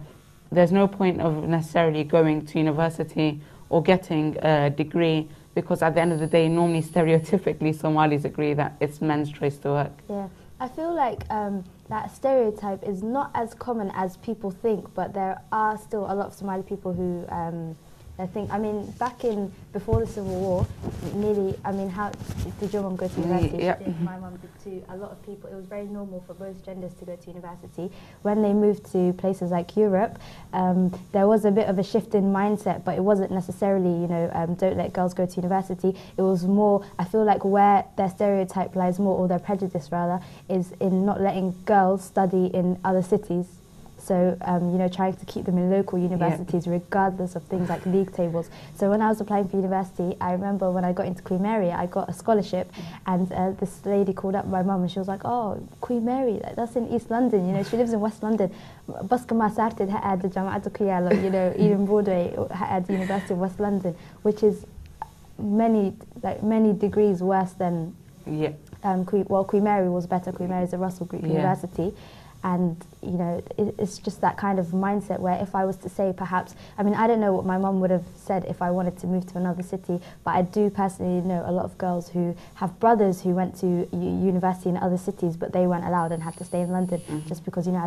there's no point of necessarily going to university or getting a degree because at the end of the day, normally stereotypically Somalis agree that it's men's choice to work. Yeah, I feel like um, that stereotype is not as common as people think, but there are still a lot of Somali people who um, I think. I mean, back in before the Civil War, nearly. I mean, how did your mum go to university? Yeah. did, My mum did too. A lot of people. It was very normal for both genders to go to university. When they moved to places like Europe, um, there was a bit of a shift in mindset, but it wasn't necessarily, you know, um, don't let girls go to university. It was more. I feel like where their stereotype lies more, or their prejudice rather, is in not letting girls study in other cities. So, um, you know, trying to keep them in local universities regardless of things like league tables. So when I was applying for university, I remember when I got into Queen Mary, I got a scholarship and uh, this lady called up my mum and she was like, oh, Queen Mary, like, that's in East London, you know, she lives in West London. بس كما صارت هاد جامعة كيالا, you know, Eden Broadway at University of West London, which is many, like, many degrees worse than Yeah. um, Queen, well, Queen Mary was better. Queen Mary is a Russell Group Yeah. University. And, you know, it, it's just that kind of mindset where if I was to say perhaps, I mean, I don't know what my mum would have said if I wanted to move to another city, but I do personally know a lot of girls who have brothers who went to university in other cities, but they weren't allowed and had to stay in London just because, you know,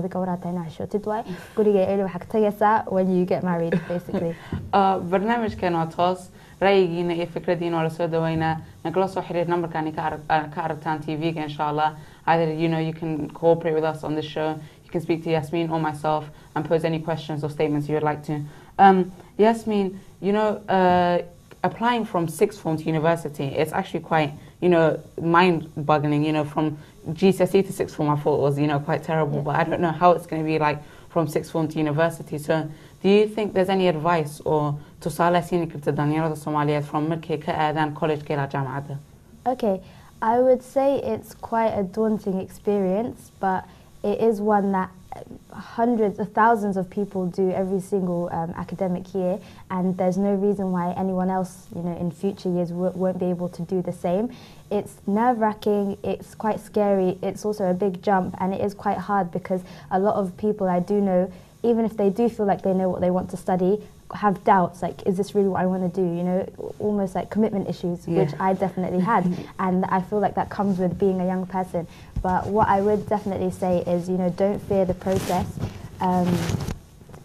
when you get married, basically. Uh, barnaamijkan waa toos ra'yigiina iyo fikradiina waa la soo dhaweynaa nagala soo xiriir ah, ka aragtaan tv-ga insha allah either you know you can cooperate with us on this show you can speak to Yasmin or myself and pose any questions or statements you would like to um, Yasmin you know uh, applying from sixth form to university it's actually quite you know mind boggling you know from GCSE to sixth form, I thought was, you know, quite terrible, but I don't know how it's going to be like from sixth form to university. So, do you think there's any advice or tusaale siini karta dhalinyarada Soomaaliyeed from markay ka aadaan college-ka ilaa jaamacadda? Okay, I would say it's quite a daunting experience, but it is one that hundreds of thousands of people do every single um, academic year, and there's no reason why anyone else, you know, in future years won't be able to do the same. It's nerve-wracking. It's quite scary. It's also a big jump, and it is quite hard because a lot of people I do know, even if they do feel like they know what they want to study, have doubts like is this really what I want to do? You know almost like commitment issues Yeah. which I definitely had. And I feel like that comes with being a young person. But what I would definitely say is you know don't fear the process. Um,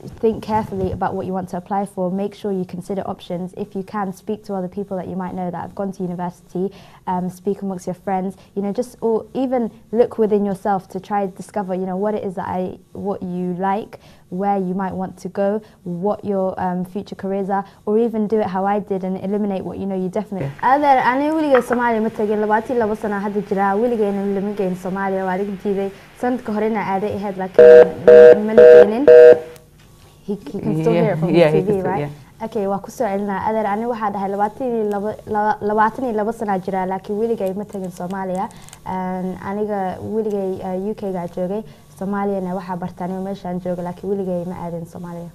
think carefully about what you want to apply for. Make sure you consider options. If you can speak to other people that you might know that have gone to university um, speak amongst your friends. You know just or even look within yourself to try to discover you know what it is that I what you like where you might want to go what your um, future careers are or even do it how I did and eliminate what you know you definitely. Adeer aniga weligay soomaaliya ma tegin labaatan labo sana hadda jiraa weligayna lama geyn soomaaliya waa laga diiday sanadka horena aaday ahayd laakiin ma la geenin he, he can still hear it from Yeah, the he TV, still- right? yeah. Okay, waa ku soo celinaa adeer ani waxaa dhahay labaatan iyo laba- sanaa jiraa laakiin weligay ma tegin soomaaliya aniga weligay uh, UK gaa joogay soomaaliyana waxaa barta meeshaan jooga laakiin weligay ma aadin soomaaliya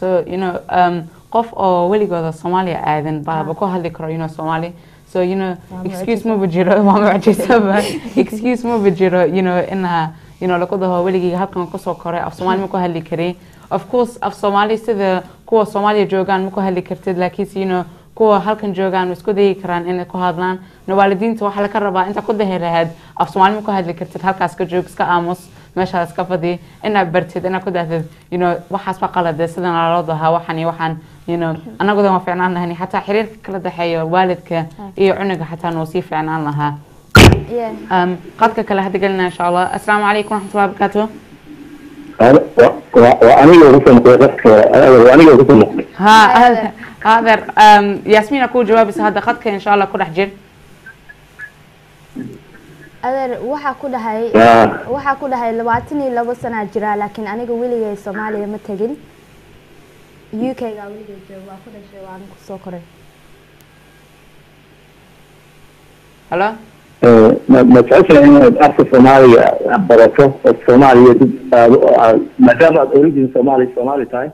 So, you know, um, qof oo weligooda Soomaaliya aadan baaba ku hadli karo, you know, Soomaali. So, you know, excuse ma bajiro, waa mucjisaba. Excuse ma bajiro, you know, ina, you know, lagu dhaho weligii halkan ku soo koray, af Soomaali ma ku hadli karay. Of course, af Soomaali sida kuwa Soomaaliya joogaan ma ku hadli kartid, laakiinse, know, kuwa halkan joogaan way isku dayi karaan inay ku hadlaan. No, waalidiinta waxaa laga rabaa inta ku dahi lahayd af Soomaali ma ku hadli kartid, halkaas ka joog, iska aamus. meeshaas ka fadhi inaad bartid inaad ku dahdid you know waxaas baa qalade sidan loo dahaa waxan iyo waxaan you know. Annagodan waa fiicnaan lahayn xataa xiriirka kala dhexeeya waalidka iyo cunuga xataa noo sii fiicnaan lahaa um, qadka kale hadda gelina insha allah. Asalaamu calaykum waraxmatullahi wabarakaatu waa aniga ugu soo noqday qadka waa aniga ugu soo noqday. Ha adeer adeer um, yaasmiina jawaabaysa hadda qadka insha allah ku dhex jir. Adeer waxaa ku dhahay Ah. waxaa ku dhahay labaatan iyo labo sanaa jiraa laakiin aniga weligay soomaaliya ma tegin. UK gaa weligay jooga waa ku dhashay waan ku soo koray. Halo ma jeceshahay inaad afka soomaaliga barato oo soomaaliya dib aad u- aad- maadaama aad origin soomaali soomaali tahay.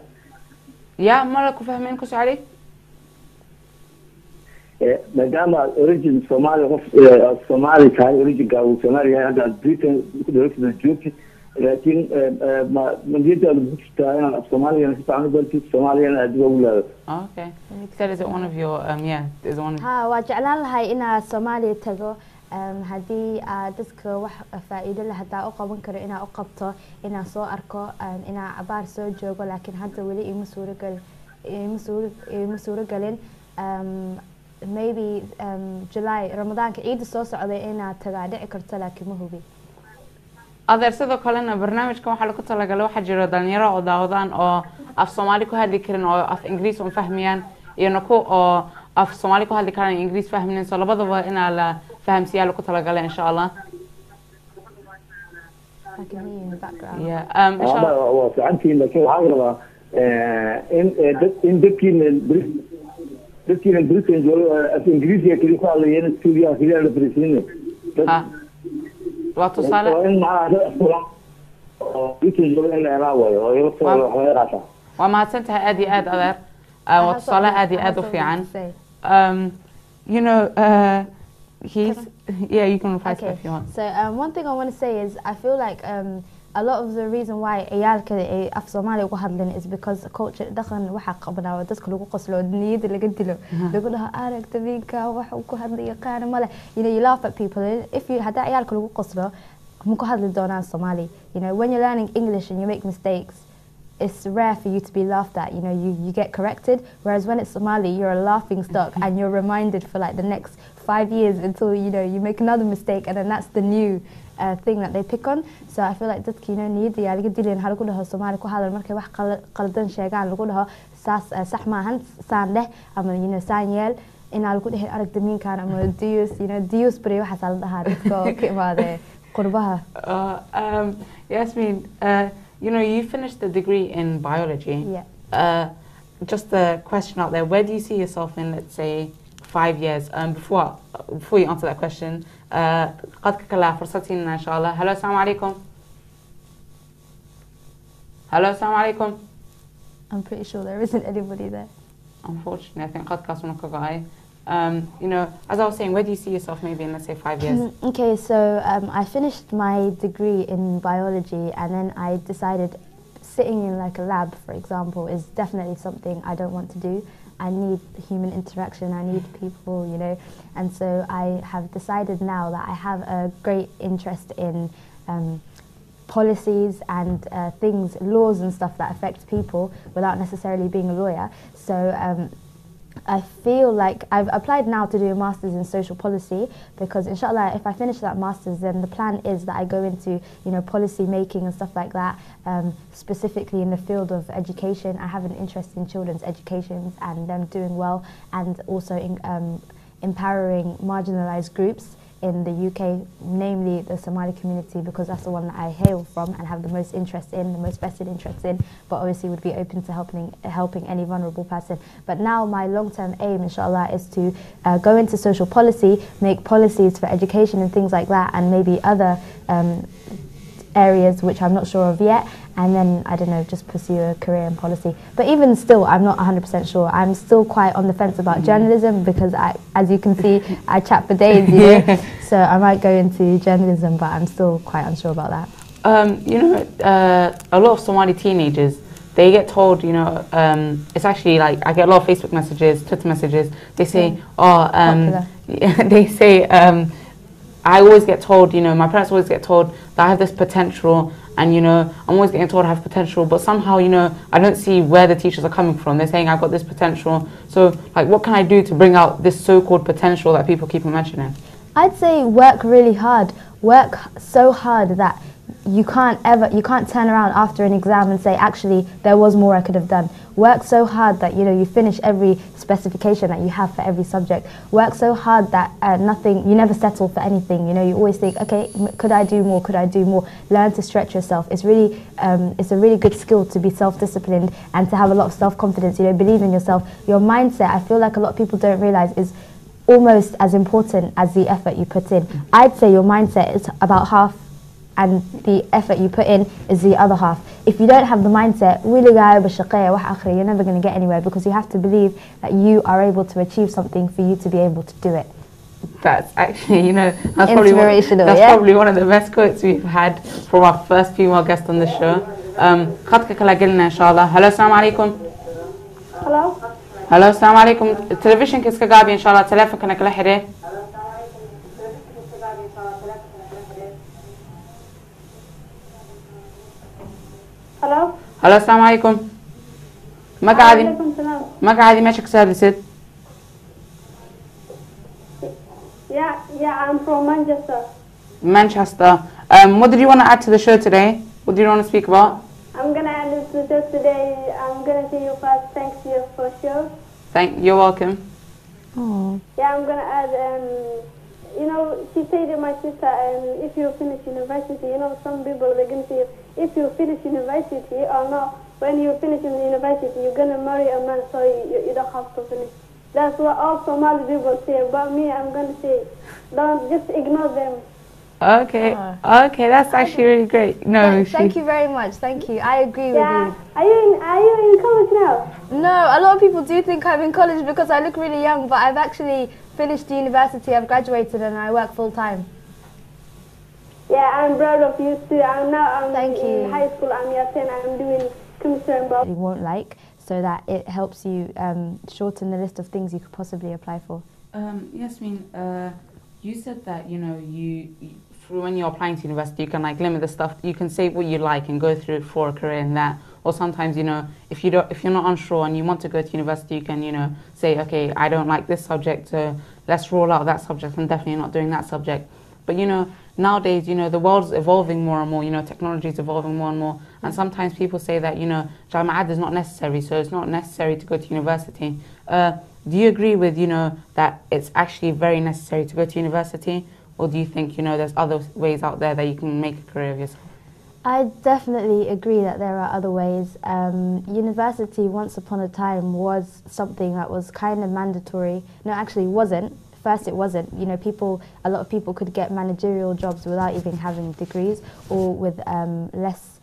Ya mala ku fahmeen ku socday Eh, maadaama aad origin soomaali qof eh, soomaali tahay originka uu soomaali yahay hadda aad britain ku dhalata joogtid laakiin eh, niyadaada ku jirtaa inaad af soomaaligana si fiican u bartid soomaaligana aad dib ugu laadato okay. That is one of your um, yeah is one ha waa jeclaan lahay inaad soomaaliya tago haddii aad dadka wax faa-iido leh haddaa u qaban karo inaa u qabto inaa soo arko inaa cabaar soo joogo laakiin hadda weli suuragelin um, maybe july ramadaanka ciida soo socday inaad tagaa dhici karto laakiin ma hubi. Adeer sidoo kalena barnaamijkan waxaa lagu talagalay waxaa jiro dhalinyaro oo daawadaan oo af soomaali ku hadli karin oo af ingiriis un fahmayaan iyona ku oo af soomaali ku hadli karaan ingiriis fahmaynin so labadaba inaa la fahamsiyaal ku talagale insha allah waa mahadsan tahay aada iyo aada adeer waa tusaale aada iyo aada u fiican you know uh, he's yeah you can reply to Okay. if you want. So um, one thing I want to say is I feel like um, a lot of the reason why ciyaalka ay af Soomaali uga hadleen is because culture dhaqan waxa qabnaa dadka lagu qoslo niyada laga dilo. Lagu dhaho aragta minka wax uu ku hadlayo qaana male. You know you laugh at people. If you hadda ciyaalka lagu qoslo ma ku hadli doonaan Soomaali you know when you're learning English and you make mistakes it's rare for you to be laughed at. You know, you, you get corrected. Whereas when it's Somali, you're a laughing stock and you're reminded for like the next five years until you know you make another mistake and then that's the new uh, thing that they pick on. So I feel like dadki inay niyada iyo adiga dilin waxa lagu dhaho Soomaali ku hadal markay wax qaldan sheegaan lagu dhaho saas uh, sax maahan saan leh ama you know saan yeel inaa lagu dhahay aragda ninkan ama dius you know dius bari waxa sala dhahaa dadka ka imaade qurbaha. Uh, um, Yasmin uh, you know you finished the degree in biology. Yeah. Uh, just a question out there. Where do you see yourself in let's say five years? Um, before before you answer that question, uh, قد كلا فرصتي إن شاء الله. Hello, السلام عليكم. Hello, السلام عليكم. I'm pretty sure there isn't anybody there Unfortunately, I think قد كاسونا كغاي. Um, you know, as I was saying, where do you see yourself maybe in, let's say, five years? Mm, Okay, so um, I finished my degree in biology and then I decided sitting in like a lab, for example, is definitely something I don't want to do. I need human interaction, I need people, you know. And so I have decided now that I have a great interest in um, policies and uh, things, laws and stuff that affect people without necessarily being a lawyer. So um, I feel like I've applied now to do a master's in social policy because inshallah if I finish that master's then the plan is that I go into you know policy making and stuff like that um, specifically in the field of education. I have an interest in children's education and them doing well and also in um, empowering marginalized groups in the UK, namely the Somali community, because that's the one that I hail from and have the most interest in, the most vested interest in, but obviously would be open to helping helping any vulnerable person. But now my long-term aim, inshallah, is to uh, go into social policy, make policies for education and things like that, and maybe other um, areas which I'm not sure of yet, and then I don't know, just pursue a career in policy. But even still, I'm not 100% sure. I'm still quite on the fence about journalism because, I, as you can see, I chat for days, you know. so I might go into journalism, but I'm still quite unsure about that. Um, you know, uh, a lot of Somali teenagers, they get told, you know, um, it's actually like I get a lot of Facebook messages, Twitter messages. They say, oh, um, they say, um, I always get told, you know, my parents always get told that I have this potential, and you know, I'm always getting told I have potential, but somehow, you know, I don't see where the teachers are coming from. They're saying I've got this potential. So, like, what can I do to bring out this so-called potential that people keep on mentioning? I'd say work really hard. Work so hard that you can't ever you can't turn around after an exam and say actually there was more I could have done. Work so hard that you know you finish every specification that you have for every subject. Work so hard that uh, nothing you never settle for anything. You know you always think okay m- could I do more? Could I do more? Learn to stretch yourself. It's really um, it's a really good skill to be self-disciplined and to have a lot of self-confidence. You know believe in yourself. Your mindset I feel like a lot of people don't realize is almost as important as the effort you put in. I'd say your mindset is about half and the effort you put in is the other half. If you don't have the mindset, really guy بشقية wax akhri, you're never going to get anywhere because you have to believe that you are able to achieve something for you to be able to do it. That's actually, you know, that's probably one, Inspirational, that's yeah? probably one of the best quotes we've had from our first female guest on the show. Um, خطك كلا قلنا إن شاء الله. Hello, السلام عليكم. Hello? Hello, السلام عليكم. التلفزيون كيس كقابي إن شاء الله. تلفون كنا كلا حدا. Hello? Hello, السلام عليكم. ما قاعدين عليكم السلام. ما قاعدين ماشي سادسة. Yeah, yeah, I'm from Manchester. Manchester. Um, what did you want to add to the show today? What do you want to speak about? I'm gonna add this to just today. I'm gonna say you first. Thanks you for show. Thank. You're welcome. Oh. Yeah, I'm gonna add. Um, you know, she said to my sister, um, if you finish university, you know, some people they're gonna say, if you finish university or not, when you finish in university, you're gonna marry a man, so you, you don't have to finish. That's what all Somali people say. But me, I'm gonna say, don't just ignore them. Okay. Okay, that's actually really great. No, Thank, thank you very much. Thank you. I agree with Yeah. you. Are you in, are you in college now? No, a lot of people do think I'm in college because I look really young, but I've actually finished university. I've graduated and I work full time. Yeah, I'm proud of you too. I'm now I'm Thank in you. high school. I'm year 10. I'm doing chemistry and biology. You won't like, so that it helps you um, shorten the list of things you could possibly apply for. Um, Yasmin, uh, you said that you know you, you for when you're applying to university, you can like limit the stuff. You can say what you like and go through for a career in that. Or sometimes, you know, if you don't, if you're not unsure and you want to go to university, you can, you know, say, okay, I don't like this subject, so let's roll out that subject. I'm definitely not doing that subject. But you know, nowadays, you know, the world's evolving more and more. You know, technology is evolving more and more. And sometimes people say that you know, Jama'at is not necessary, so it's not necessary to go to university. Uh, do you agree with you know that it's actually very necessary to go to university, or do you think you know there's other ways out there that you can make a career of yourself? I definitely agree that there are other ways. Um, university, once upon a time, was something that was kind of mandatory. No, actually, wasn't. First, it wasn't. You know, people, a lot of people could get managerial jobs without even having degrees or with um, less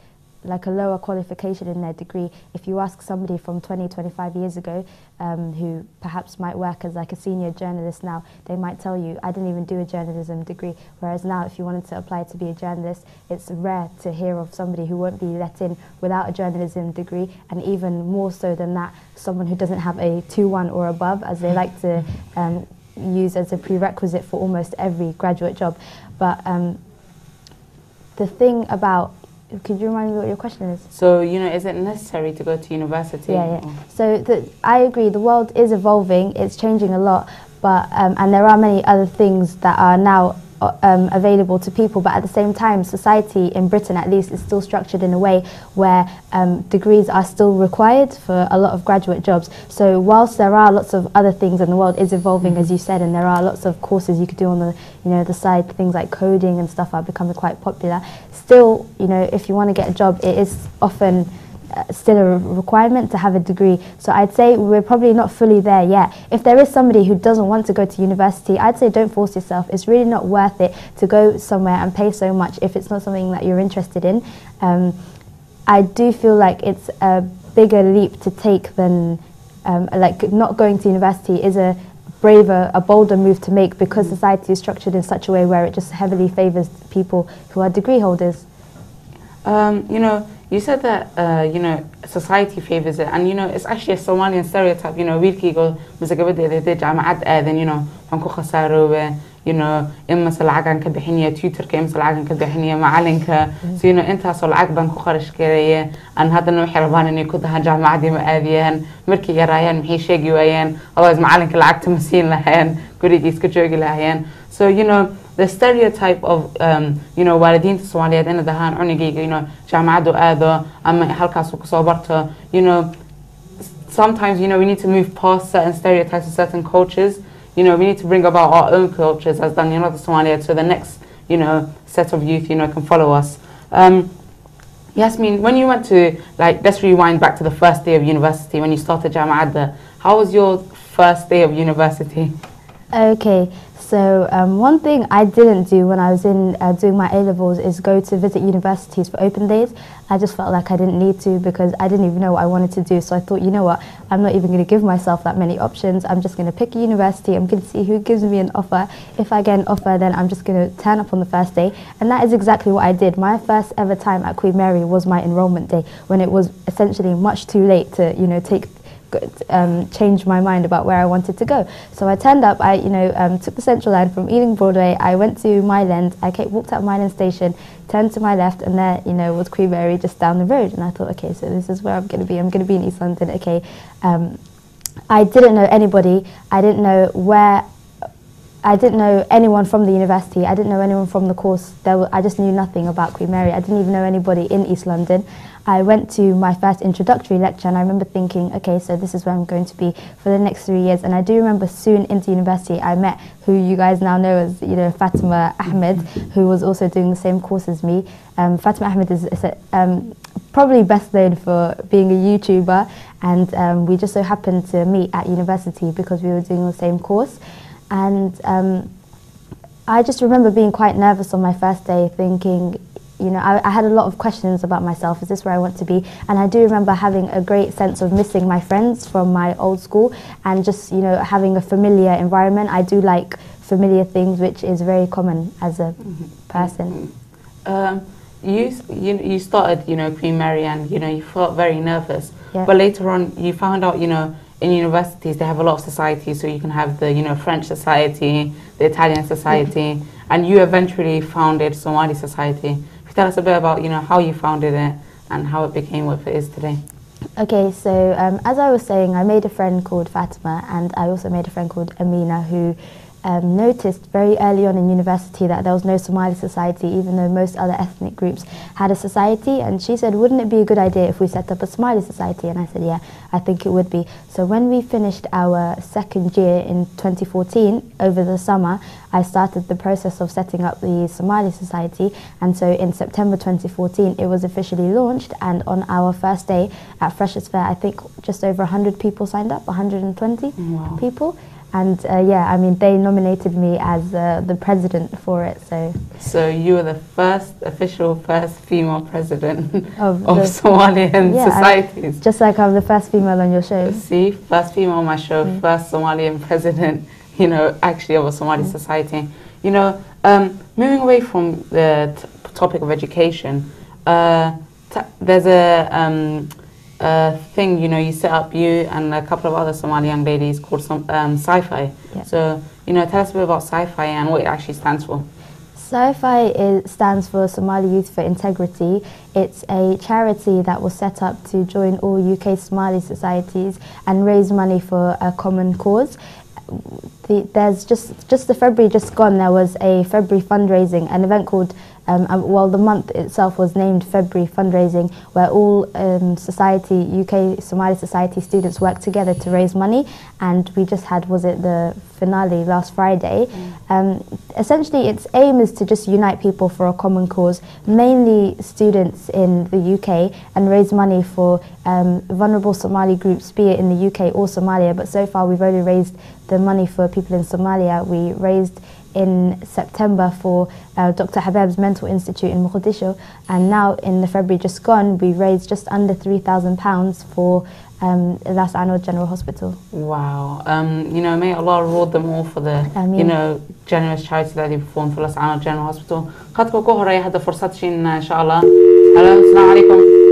like a lower qualification in their degree. If you ask somebody from 20, 25 years ago um, who perhaps might work as like a senior journalist now, they might tell you, I didn't even do a journalism degree. Whereas now, if you wanted to apply to be a journalist, it's rare to hear of somebody who won't be let in without a journalism degree, and even more so than that, someone who doesn't have a 2-1 or above, as they like to um, use as a prerequisite for almost every graduate job. But um, the thing about could you remind me what your question is? So, you know, is it necessary to go to university? Yeah, yeah. So the, I agree, the world is evolving, it's changing a lot, but um, and there are many other things that are now um, available to people, but at the same time, society in Britain at least is still structured in a way where um, degrees are still required for a lot of graduate jobs. So whilst there are lots of other things and the world is evolving, as you said, and there are lots of courses you could do on the you know the side, things like coding and stuff are becoming quite popular. Still, you know, if you want to get a job, it is often uh, still a requirement to have a degree. So I'd say we're probably not fully there yet. If there is somebody who doesn't want to go to university, I'd say don't force yourself. It's really not worth it to go somewhere and pay so much if it's not something that you're interested in. Um, I do feel like it's a bigger leap to take than um, like not going to university is a braver, a bolder move to make because society is structured in such a way where it just heavily favours people who are degree holders. Um, you know, you said that uh, you know society favors it, and you know it's actually a Somalian stereotype. You know, wiilkayga mise gabadheeda hadday jaamacad aadan, you know, waxaan ku khasaaroobe, you know, mase lacagan ka bixinaya tutorka, in mase lacagan ka bixinaya macalinka, so you know intaasoo lacag baan ku kharash gareeye, aan haddana waxay rabaan inay ku dahaan jaamacaddii ma aadiyaan, markay yaraayaan maxay sheegi waayeen, otherwise macalinka lacagta ma siin lahayeen, gurigii iska joogi lahayeen. So you know the stereotype of um, you know waalidiinta Soomaaliyeed inay dahaan cunugayga you know jaamacaddu aado ama halkaasuu kasoo barto you know sometimes you know we need to move past certain stereotypes and certain cultures. You know we need to bring about our own cultures as dhalinyarada Soomaaliyeed so the next you know set of youth you know can follow us. Um, Yasmin when you went to like let's rewind back to the first day of university when you started Jama'adda how was your first day of university? Okay, so um, one thing I didn't do when I was in uh, doing my A levels is go to visit universities for open days. I just felt like I didn't need to because I didn't even know what I wanted to do. So I thought, you know what, I'm not even going to give myself that many options. I'm just going to pick a university. I'm going to see who gives me an offer. If I get an offer, then I'm just going to turn up on the first day. And that is exactly what I did. My first ever time at Queen Mary was my enrollment day when it was essentially much too late to, you know, take um, changed my mind about where I wanted to go. So I turned up, I you know um, took the Central Line from Ealing Broadway, I went to Mile End, I kept, walked out Mile End Station, turned to my left and there you know was Queen Mary just down the road and I thought okay so this is where I'm going to be, I'm going to be in East London, okay. Um, I didn't know anybody, I didn't know where I didn't know anyone from the university. I didn't know anyone from the course. There were, I just knew nothing about Queen Mary. I didn't even know anybody in East London. I went to my first introductory lecture and I remember thinking, okay, so this is where I'm going to be for the next three years. And I do remember soon into university, I met who you guys now know as, you know, Fatima Ahmed, who was also doing the same course as me. Um, Fatima Ahmed is, is a, um, probably best known for being a YouTuber, and um, we just so happened to meet at university because we were doing the same course. And um, I just remember being quite nervous on my first day, thinking, you know, I, I, had a lot of questions about myself. Is this where I want to be? And I do remember having a great sense of missing my friends from my old school and just, you know, having a familiar environment. I do like familiar things, which is very common as a person. Um, you, you you started, you know, Queen Mary, and you know, you felt very nervous. Yeah. But later on, you found out, you know, in universities they have a lot of societies. So you can have the, you know, French society, the Italian society, and you eventually founded Somali Society. Tell us a bit about, you know, how you founded it and how it became what it is today. Okay, so um, as I was saying, I made a friend called Fatima, and I also made a friend called Amina, who um, noticed very early on in university that there was no Somali society, even though most other ethnic groups had a society. And she said, wouldn't it be a good idea if we set up a Somali society? And I said, yeah, I think it would be. So when we finished our second year in 2014, over the summer, I started the process of setting up the Somali Society. And so in September 2014, it was officially launched. And on our first day at Freshers Fair, I think just over 100 people signed up, 120 Wow. people. And uh, yeah, I mean, they nominated me as uh, the president for it. So So you were the first official first female president Of of, Somalian Yeah, I- societies. just like I'm the first female on your show. See, first female on my show, Mm. first Somalian president, you know, actually of a Somali Mm. society. You know, um, moving away from the t- topic of education, uh, there's a, um, a thing, you know, you set up, you and a couple of other Somali young ladies called some, um, Sci-Fi. Yeah. So, you know, tell us a bit about Sci-Fi and what it actually stands for. SciFi is, stands for Somali Youth for Integrity. It's a charity that was set up to join all UK Somali societies and raise money for a common cause. The, there's just just the February just gone. There was a February fundraising, an event called. Um, well, the month itself was named February fundraising, where all um, society UK Somali society students work together to raise money, and we just had was it the finale last Friday. Um, essentially, its aim is to just unite people for a common cause, mainly students in the UK, and raise money for um, vulnerable Somali groups, be it in the UK or Somalia. But so far, we've only raised the money for people in Somalia. We raised in September for uh, Dr. Habib's Mental Institute in Mogadishu, and now in the February just gone, we raised just under £3,000 for um, Las Anod General Hospital. Wow. Um, you know, may Allah reward them all for the, you know, generous charity that they performed for Las Anod General Hospital. Uh, Hello, السلام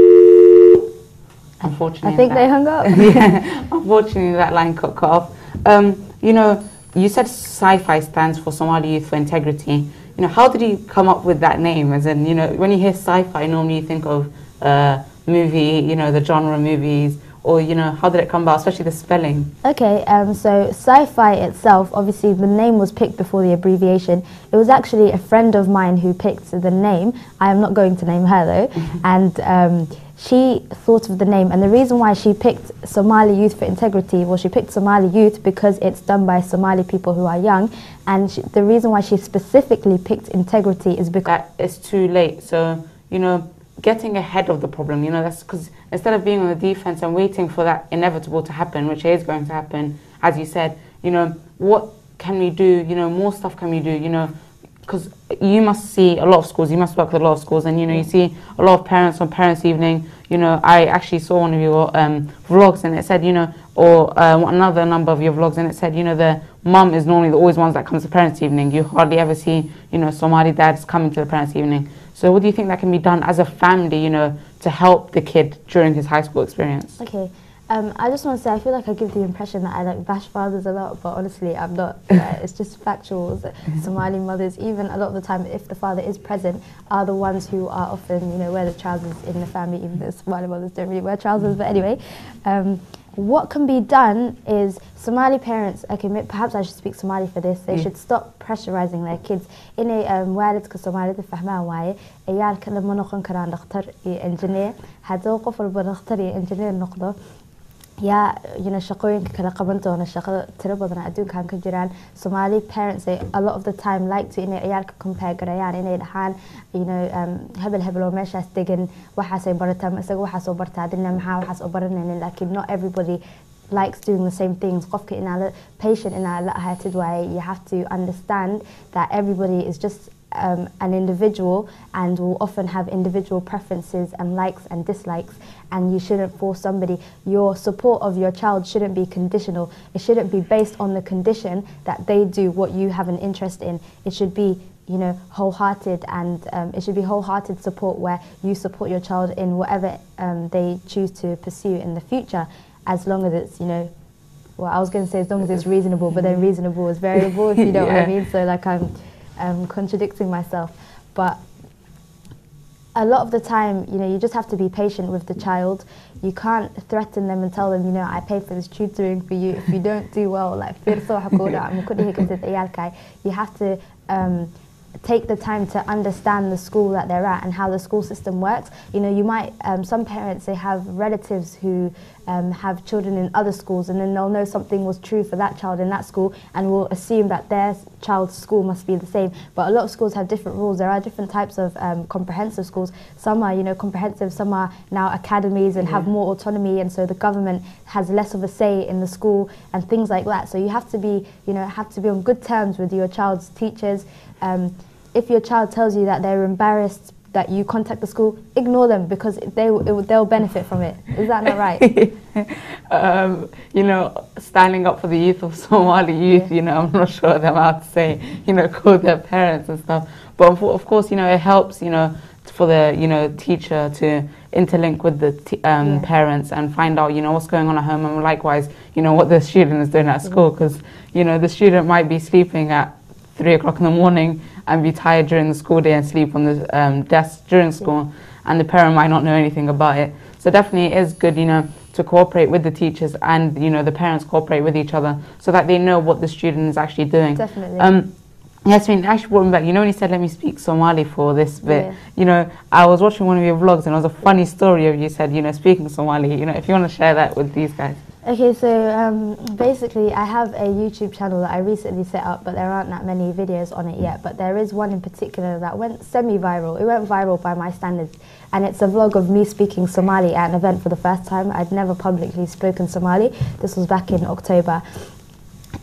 Unfortunately, I think that, they hung up. yeah, unfortunately, that line cut off. Um, you know, you said Sci-Fi stands for Somali Youth for Integrity. You know, how did you come up with that name? As in, you know, when you hear sci-fi, normally you think of uh, movie, you know, the genre movies, or you know, how did it come about? Especially the spelling. Okay, um, so sci-fi itself, obviously the name was picked before the abbreviation. It was actually a friend of mine who picked the name. I am not going to name her though, and um, she thought of the name. And the reason why she picked Somali Youth for Integrity, well, she picked Somali Youth because it's done by Somali people who are young, and she, the reason why she specifically picked Integrity is because that it's too late. So, you know, getting ahead of the problem, you know, that's because instead of being on the defense and waiting for that inevitable to happen, which is going to happen, as you said, you know, what can we do? You know, more stuff can we do? You know, because you must see a lot of schools, you must work with a lot of schools, and you know, you see a lot of parents on Parents' Evening. You know, I actually saw one of your um, vlogs, and it said, you know, or uh, another number of your vlogs, and it said, you know, the mum is normally the always ones that comes to Parents' Evening. You hardly ever see, you know, Somali dads coming to the Parents' Evening. So, what do you think that can be done as a family, you know, to help the kid during his high school experience? Okay. Um, I just want to say, I feel like I give the impression that I like bash fathers a lot, but honestly, I'm not. Uh, it's just factuals. Somali mothers, even a lot of the time, if the father is present, are the ones who are often, you know, wear the trousers in the family, even though Somali mothers don't really wear trousers. But anyway, um, what can be done is Somali parents, okay, perhaps I should speak Somali for this, they Mm. should stop pressurizing their kids. inay um, waalidka Soomaalida fahmaan waaye ciyaalka lama noqon karaan dhakhtar iyo engineer hadduu qof yaa know, shaqooyinka kala qaban doona shaqo tiro badan adduunkan ka jiraan. Somali parents they a lot of the time like to inay ciyaalka compare garayaan inay dhahaan you um, hebel hebel oo meeshaas degan waxaasay barataa isaga waxaas oo bartaa maxaa waxaas oo baranaynin laakiin not everybody likes doing the same things. Qofka inaa la patient inaa la ahaatid waaye you have to understand that everybody is just um, an individual and will often have individual preferences and likes and dislikes and you shouldn't force somebody your support of your child shouldn't be conditional. It shouldn't be based on the condition that they do what you have an interest in. It should be you know wholehearted and um, it should be wholehearted support where you support your child in whatever um, they choose to pursue in the future as long as it's you know well I was going to say as long as it's reasonable but then reasonable is variable if you know what I Yeah. mean? So like I'm um, contradicting myself. But a lot of the time, you know, you just have to be patient with the child. You can't threaten them and tell them, you know, I pay for this tutoring for you. If you don't do well, like, you have to um, take the time to understand the school that they're at and how the school system works. You know, you might, um, some parents, they have relatives who um, have children in other schools and then they'll know something was true for that child in that school and will assume that their child's school must be the same. But a lot of schools have different rules. There are different types of um, comprehensive schools. Some are, you know, comprehensive, some are now academies and have more autonomy and so the government has less of a say in the school and things like that. So you have to be, you know, have to be on good terms with your child's teachers. Um, if your child tells you that they're embarrassed that you contact the school, ignore them because they it, they'll benefit from it. Is that not right? um, you know, standing up for the youth of Somali youth, Yeah. you know, I'm not sure them how to say, you know, call their parents and stuff. But of of course, you know, it helps, you know, for the, you know, teacher to interlink with the t- um, Yeah. parents and find out, you know, what's going on at home and likewise, you know, what the student is doing at school because, you know, the student might be sleeping at three o'clock in the morning and be tired during the school day and sleep on the um, desk during school and the parent might not know anything about it. So definitely it is good, you know, to cooperate with the teachers and, you know, the parents cooperate with each other so that they know what the student is actually doing. Definitely. Um, Yasmin, actually brought me back. You know when you said let me speak Somali for this bit, Yeah. you know, I was watching one of your vlogs and it was a funny story of you said, you know, speaking Somali. You know, if you want to share that with these guys. Okay, so um, basically, I have a YouTube channel that I recently set up, but there aren't that many videos on it yet. But there is one in particular that went semi-viral. It went viral by my standards, and it's a vlog of me speaking Somali at an event for the first time. I'd never publicly spoken Somali. This was back in October.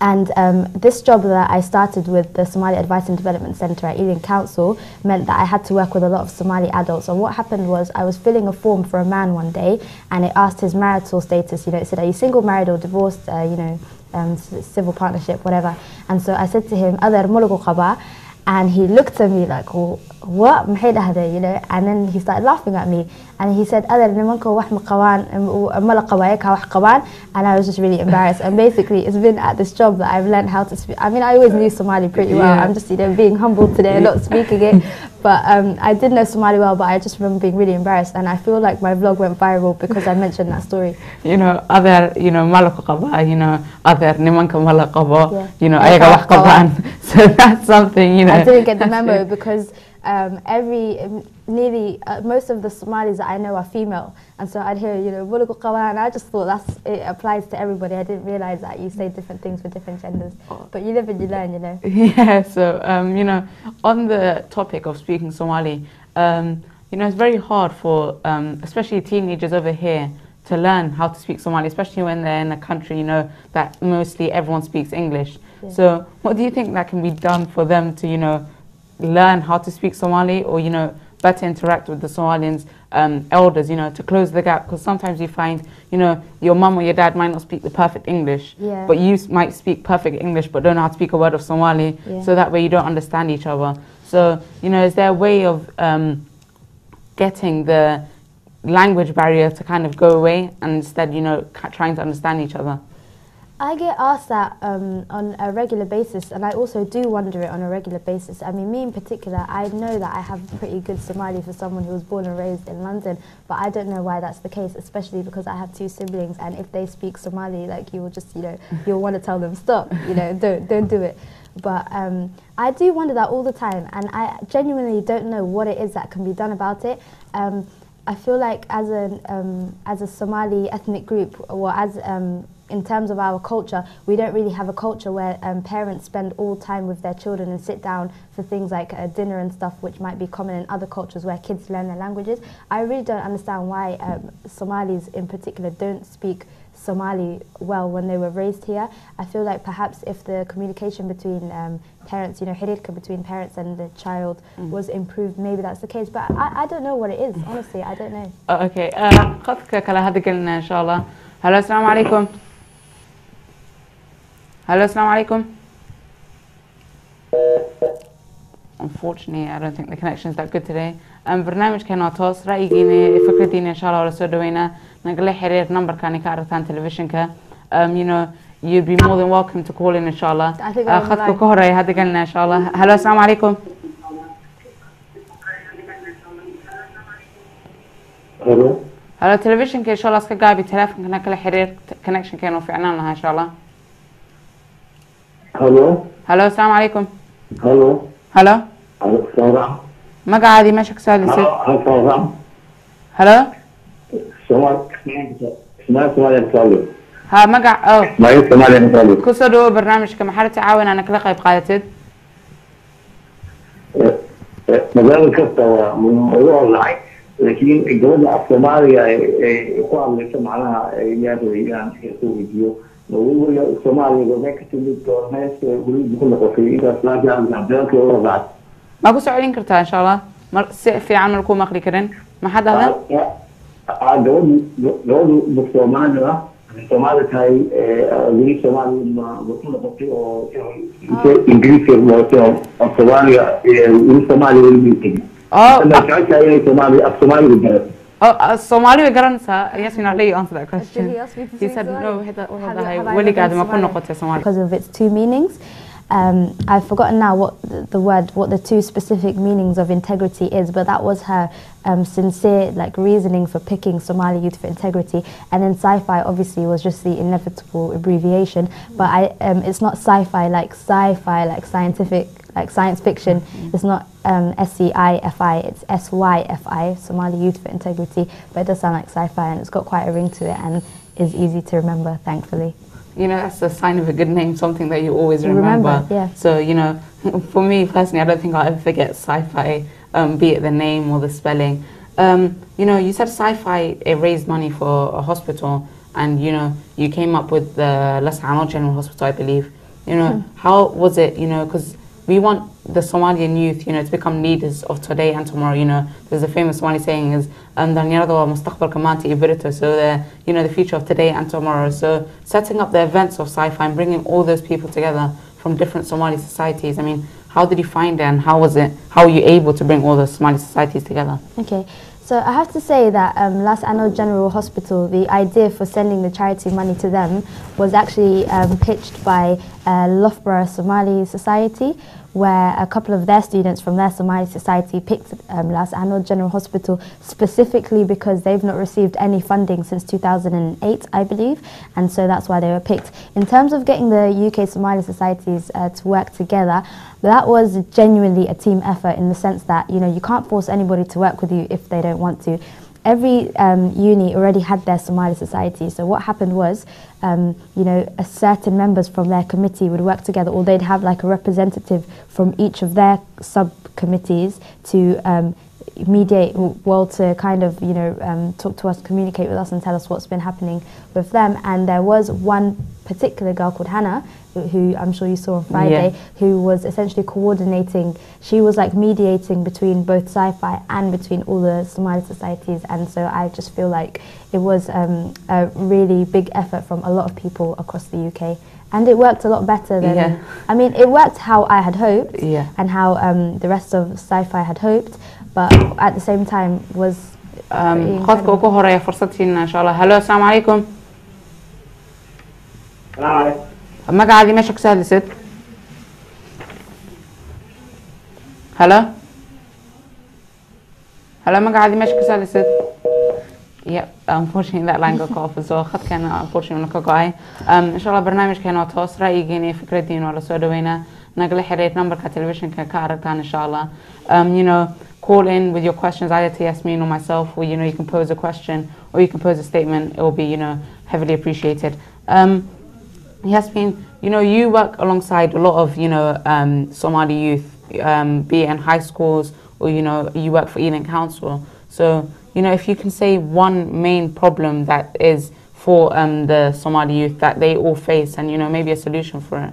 And um, this job that I started with the Somali Advice and Development Centre at Ealing Council meant that I had to work with a lot of Somali adults. And what happened was I was filling a form for a man one day and it asked his marital status. You know, it said, are you single, married or divorced, uh, you know, um, civil partnership, whatever. And so I said to him, "Adar mulugu qaba?" And he looked at me like, "Wh- what? You know, and then he started laughing at me. And he said, "Adar nimanka wax ma qabaan, ma la qabo, ayaga wax qabaan." And I was just really embarrassed. And basically, it's been at this job that I've learned how to speak. I mean, I always knew Somali pretty well. Yeah. I'm just, you know, being humble today and not speaking it. But um, I did know Somali well, but I just remember being really embarrassed. And I feel like my vlog went viral because I mentioned that story. You know, other, you know, qaba, you know, other nimanka Yeah. you know, Ayaga ayaga wax wax qaban. So that's something, you know. I didn't get the memo because um, every nearly uh, most of the Somalis that I know are female, and so I'd hear you know "Bulugu qawa," and I just thought that's it applies to everybody. I didn't realize that you say different things for different genders, but you live and you learn, you know. Yeah, so um, you know, on the topic of speaking Somali, um, you know, it's very hard for um, especially teenagers over here to learn how to speak Somali, especially when they're in a country, you know, that mostly everyone speaks English. Yeah. So, what do you think that can be done for them to, you know, learn how to speak Somali, or you know, better interact with the Somalians um, elders, you know, to close the gap? Because sometimes you find, you know, your mum or your dad might not speak the perfect English, Yeah. but you s- might speak perfect English but don't know how to speak a word of Somali, Yeah. so that way you don't understand each other. So, you know, is there a way of um, getting the language barrier to kind of go away and instead, you know, trying to understand each other? I get asked that um, on a regular basis, and I also do wonder it on a regular basis. I mean, me in particular, I know that I have pretty good Somali for someone who was born and raised in London, but I don't know why that's the case, especially because I have two siblings, and if they speak Somali, like you will just, you know, you'll want to tell them stop, you know, don't don't do it. But um, I do wonder that all the time, and I genuinely don't know what it is that can be done about it. Um, I feel like as an um, as a Somali ethnic group, or as um, in terms of our culture, we don't really have a culture where um, parents spend all time with their children and sit down for things like uh, dinner and stuff, which might be common in other cultures where kids learn their languages. I really don't understand why um, Somalis in particular don't speak Somali well when they were raised here. I feel like perhaps if the communication between um, parents, you know, xiriirka between parents and the child was improved, maybe that's the case. But I, I don't know what it is, honestly, I don't know. Uh, okay, uh, خطك kala hada قلنا إن شاء الله. Hello, السلام عليكم. Hello, السلام عليكم. Unfortunately, I don't think the connection is that good today. Um, برنامج كان واتوس رأييني فكرتيني إن شاء الله ولا سو دوينا nagala xiriir numberkani ka aragtaan telefishinka um, you know, you'd be more than welcome to call in inshallah khadka ka horeeya hadda galina inshallah hallo assalaamu calaykum هلا تلفزيون كي ان شاء الله اسكا قابي تلفون كنا كل حرير كونكشن كانوا في اعلان لها ان شاء الله هلو هلو السلام عليكم هلو هلو هلو سارة ما قاعدي ماشي كسالي سيد هلو هلو ha magac oh. Kusoo dhawo barnaamijka maxaa tacaawin ana kala qayb qaadatid magaalada kasta waa ugu horlacay laakiin gabadha af soomaaliga ku hadlaysa macnaha yaad inaan soo weydiiyo. Weliba soomaaliya goormee ka timid goormees weliba ku noqotay intaas laakiin ugu horlacay ma ku soo celin kartaa insha allah? Mar si fiican markuu maqli karin. Maxaa dhahdan gabadhu buksoomaali ah soomaali tahay weli soomaaliya ku noqotay oo ingiriiska af soomaaliga weli soomaaliya weli may tegin socotaa inay soomaaliya af soomaaliga barato soomaaliba garanaysaa yasin i'll let you answer that question. He said no waxay tahay weligaad ma ku noqotay soomaali because of its two meanings. Um, I've forgotten now what the, the word, what the two specific meanings of integrity is, but that was her um, sincere like reasoning for picking Somali Youth for Integrity. And then sci-fi obviously was just the inevitable abbreviation, but I, um, it's not sci-fi like sci-fi like scientific like science fiction. It's not um, S-C-I-F-I, it's S-Y-F-I, Somali Youth for Integrity, but it does sound like sci-fi and it's got quite a ring to it and is easy to remember, thankfully. You know that's a sign of a good name something that you always remember, remember, yeah. so you know for me personally I don't think I'll ever forget sci-fi um, be it the name or the spelling. Um, you know you said sci-fi it raised money for a hospital and you know you came up with the Las General Hospital I believe. You know how was it you know because we want the Somalian youth, you know, to become leaders of today and tomorrow. You know, there's a famous Somali saying is, um, "Danyarada wa mustaqbal kamanti ibirito." So the, you know, the future of today and tomorrow. So setting up the events of sci-fi and bringing all those people together from different Somali societies. I mean, how did you find it, and how was it? How were you able to bring all those Somali societies together? Okay, so I have to say that um, Las Anod General Hospital, the idea for sending the charity money to them was actually um, pitched by uh, Loughborough Somali Society, where a couple of their students from their Somali society picked um, Las Anod General Hospital specifically because they've not received any funding since 2008, I believe, and so that's why they were picked. In terms of getting the UK Somali societies uh, to work together, that was genuinely a team effort in the sense that you know you can't force anybody to work with you if they don't want to. Every um, uni already had their Somali society, so what happened was, um, you know, a certain members from their committee would work together, or they'd have like a representative from each of their subcommittees to um, mediate, well, to kind of, you know, um, talk to us, communicate with us, and tell us what's been happening with them. And there was one particular girl called Hannah, who, I'm sure you saw on Friday, who was essentially coordinating. She was like mediating between both sci-fi and between all the Somali societies. And so I just feel like it was um, a really big effort from a lot of people across the UK. And it worked a lot better than. Yeah. I mean, it worked how I had hoped Yeah. and how um, the rest of sci-fi had hoped, but at the same time was Um, pretty qodka incredible. ugu horreeya fursadtiina insha allah halo asalaamu calaykum magacaadii meesha ka soo hadlaysid halo halo magacaadii meesha ka soo hadlaysid Yep, unfortunately that line got cut off as well. khadkeena unfortunately ka go'ay. Um, insha Allah barnaamijkeena waa toos ra'yigiina iyo fikradiina waa la soo dhaweynaa. Nagala xiriir numberka televisionka ka aragtaan insha Allah. Um, you know, call in with your questions either to Yasmin or myself, or you know, you can pose a question or you can pose a statement. It will be, you know, heavily appreciated. Um, Yasmin, you know, you work alongside a lot of, you know, um, Somali youth, um, be it in high schools or, you know, you work for Ealing Council. So, you know, if you can say one main problem that is for um, the Somali youth that they all face and, you know, maybe a solution for it.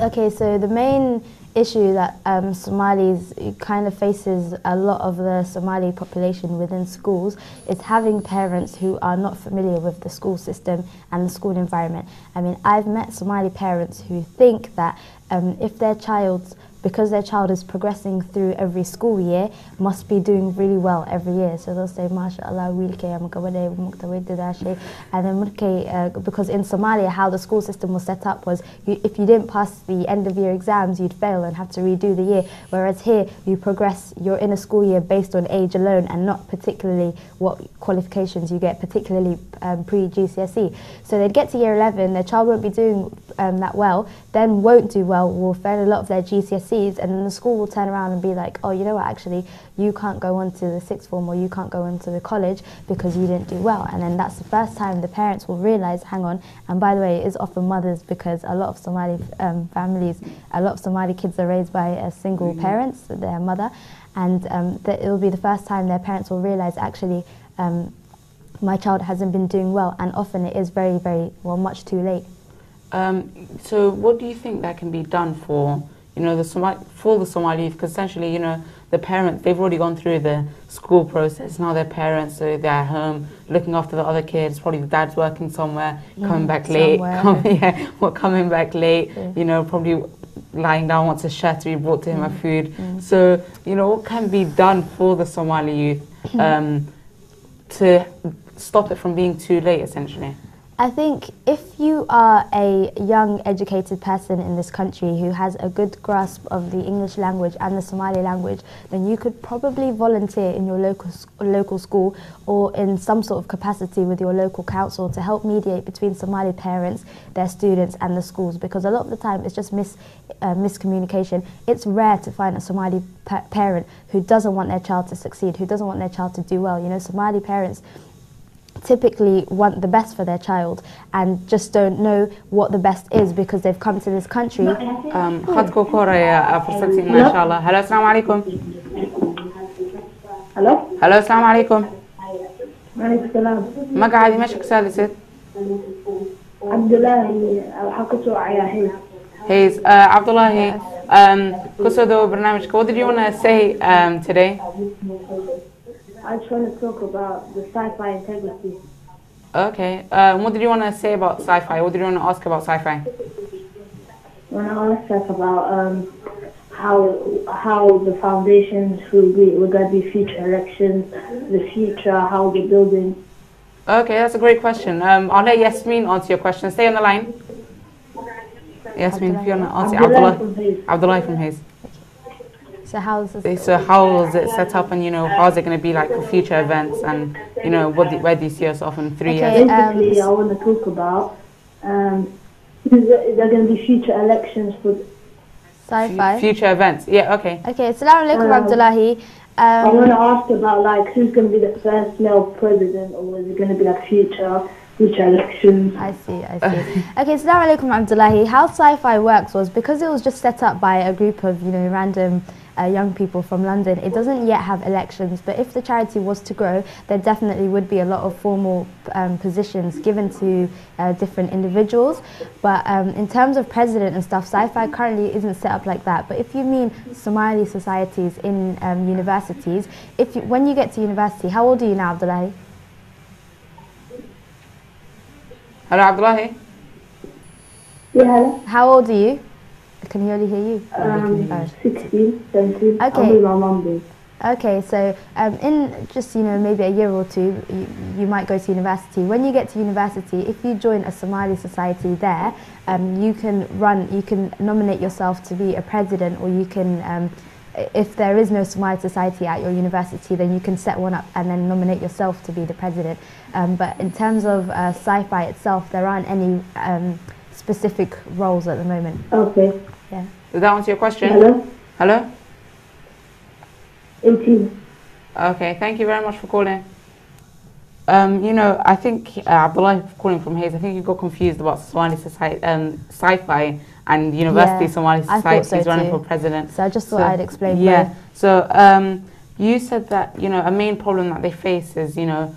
Okay, so the main issue that um, Somalis kind of faces a lot of the Somali population within schools is having parents who are not familiar with the school system and the school environment. I mean, I've met Somali parents who think that um, if their child's because their child is progressing through every school year, must be doing really well every year. So they'll say, MashaAllah, way. And then uh, because in Somalia, how the school system was set up was you, if you didn't pass the end of year exams, you'd fail and have to redo the year. Whereas here, you progress, you're in a school year based on age alone and not particularly what qualifications you get, particularly um, pre GCSE. So they'd get to year 11, their child won't be doing um, that well, then won't do well, will fail a lot of their GCSEs, and then the school will turn around and be like, oh, you know what, actually, you can't go on to the sixth form or you can't go on to the college because you didn't do well. And then that's the first time the parents will realise, hang on, and by the way, it is often mothers because a lot of Somali um, families, a lot of Somali kids are raised by a single parents, their mother, and um, that it will be the first time their parents will realise actually um, my child hasn't been doing well, and often it is very, very, well, much too late. Um, so what do you think that can be done for, you know, the Somali, for the Somali youth? Because essentially, you know, the parents, they've already gone through the school process. Now they're parents, so they're at home looking after the other kids. Probably the dad's working somewhere, coming back late, come, yeah, well, coming back late, Yeah. you know, probably lying down wants a shirt to be brought to him, a Mm. food. So, you know, what can be done for the Somali youth um, to stop it from being too late, essentially? I think if you are a young, educated person in this country who has a good grasp of the English language and the Somali language, then you could probably volunteer in your local local school or in some sort of capacity with your local council to help mediate between Somali parents, their students, and the schools. Because a lot of the time it's just mis, uh, miscommunication. It's rare to find a Somali pa- parent who doesn't want their child to succeed, who doesn't want their child to do well. You know, Somali parents typically want the best for their child and just don't know what the best is because they've come to this country. Um, خدكو كورة يا فرصتي ما شاء الله هلا السلام عليكم Hello? هلا السلام عليكم Maaleykum salaam. مقعدي مشك سادسة Cabdulaahi waxaa ka soo cayaa Hayes uh, Abdullahi um, kusoo dhawo barnaamijka what did you want to say um, today I just want to talk about the sci-fi integrity. okay uh, what did you want to say about sci-fi? What did you want to ask about sci-fi? I want to ask about um, how how the foundations will be will there be future elections, the future, how the building. okay that's a great question. Um, I'll let Yasmin answer your question. Stay on the line. Yasmin if you want to answer Abdullah Abdullah. from Hayes. Abdullahi from Hayes So how's this? So how is it set up and you know how's it going to be like for future events and you know what do, where do you see yourself in three Okay. years um, I want to talk about um, is there, is there going to be future elections for Sci-fi. future events yeah okay Okay, Assalamu alaikum Um, Abdullahi. I want Um, to ask about like who's going to be the first male president, or is it going to be like future future elections? I see, I see. Okay, Assalamu alaikum Abdullahi. How sci-fi works was because it was just set up by a group of, you know, random uh, young people from London, it doesn't yet have elections, but if the charity was to grow, there definitely would be a lot of formal um, positions given to uh, different individuals. But um, in terms of president and stuff, sci-fi currently isn't set up like that. But if you mean Somali societies in um, universities, if you, when you get to university, how old are you now, Abdullahi? hello Abdullahi Yeah. How old are you? I can only hear you. Um, Oh. 16, 17. Okay. I'm with my mum. Okay, so um, in just you know maybe a year or two, you, you might go to university. When you get to university, if you join a Somali society there, um, you can run, you can nominate yourself to be a president, or you can, um, if there is no Somali society at your university, then you can set one up and then nominate yourself to be the president. Um, but in terms of uh, sci-fi itself, there aren't any um, specific roles at the moment. Okay. Yeah. did that answer your question Hello. hello 18. Okay, thank you very much for calling. Um, you know, I think uh, Abdullah calling from Hayes. I think you got confused about Somali society, um, sci-fi and university Yeah, Somali thought societies running too. for president. So I just thought So, I'd explain Yeah. both. So um, you said that you know a main problem that they face is you know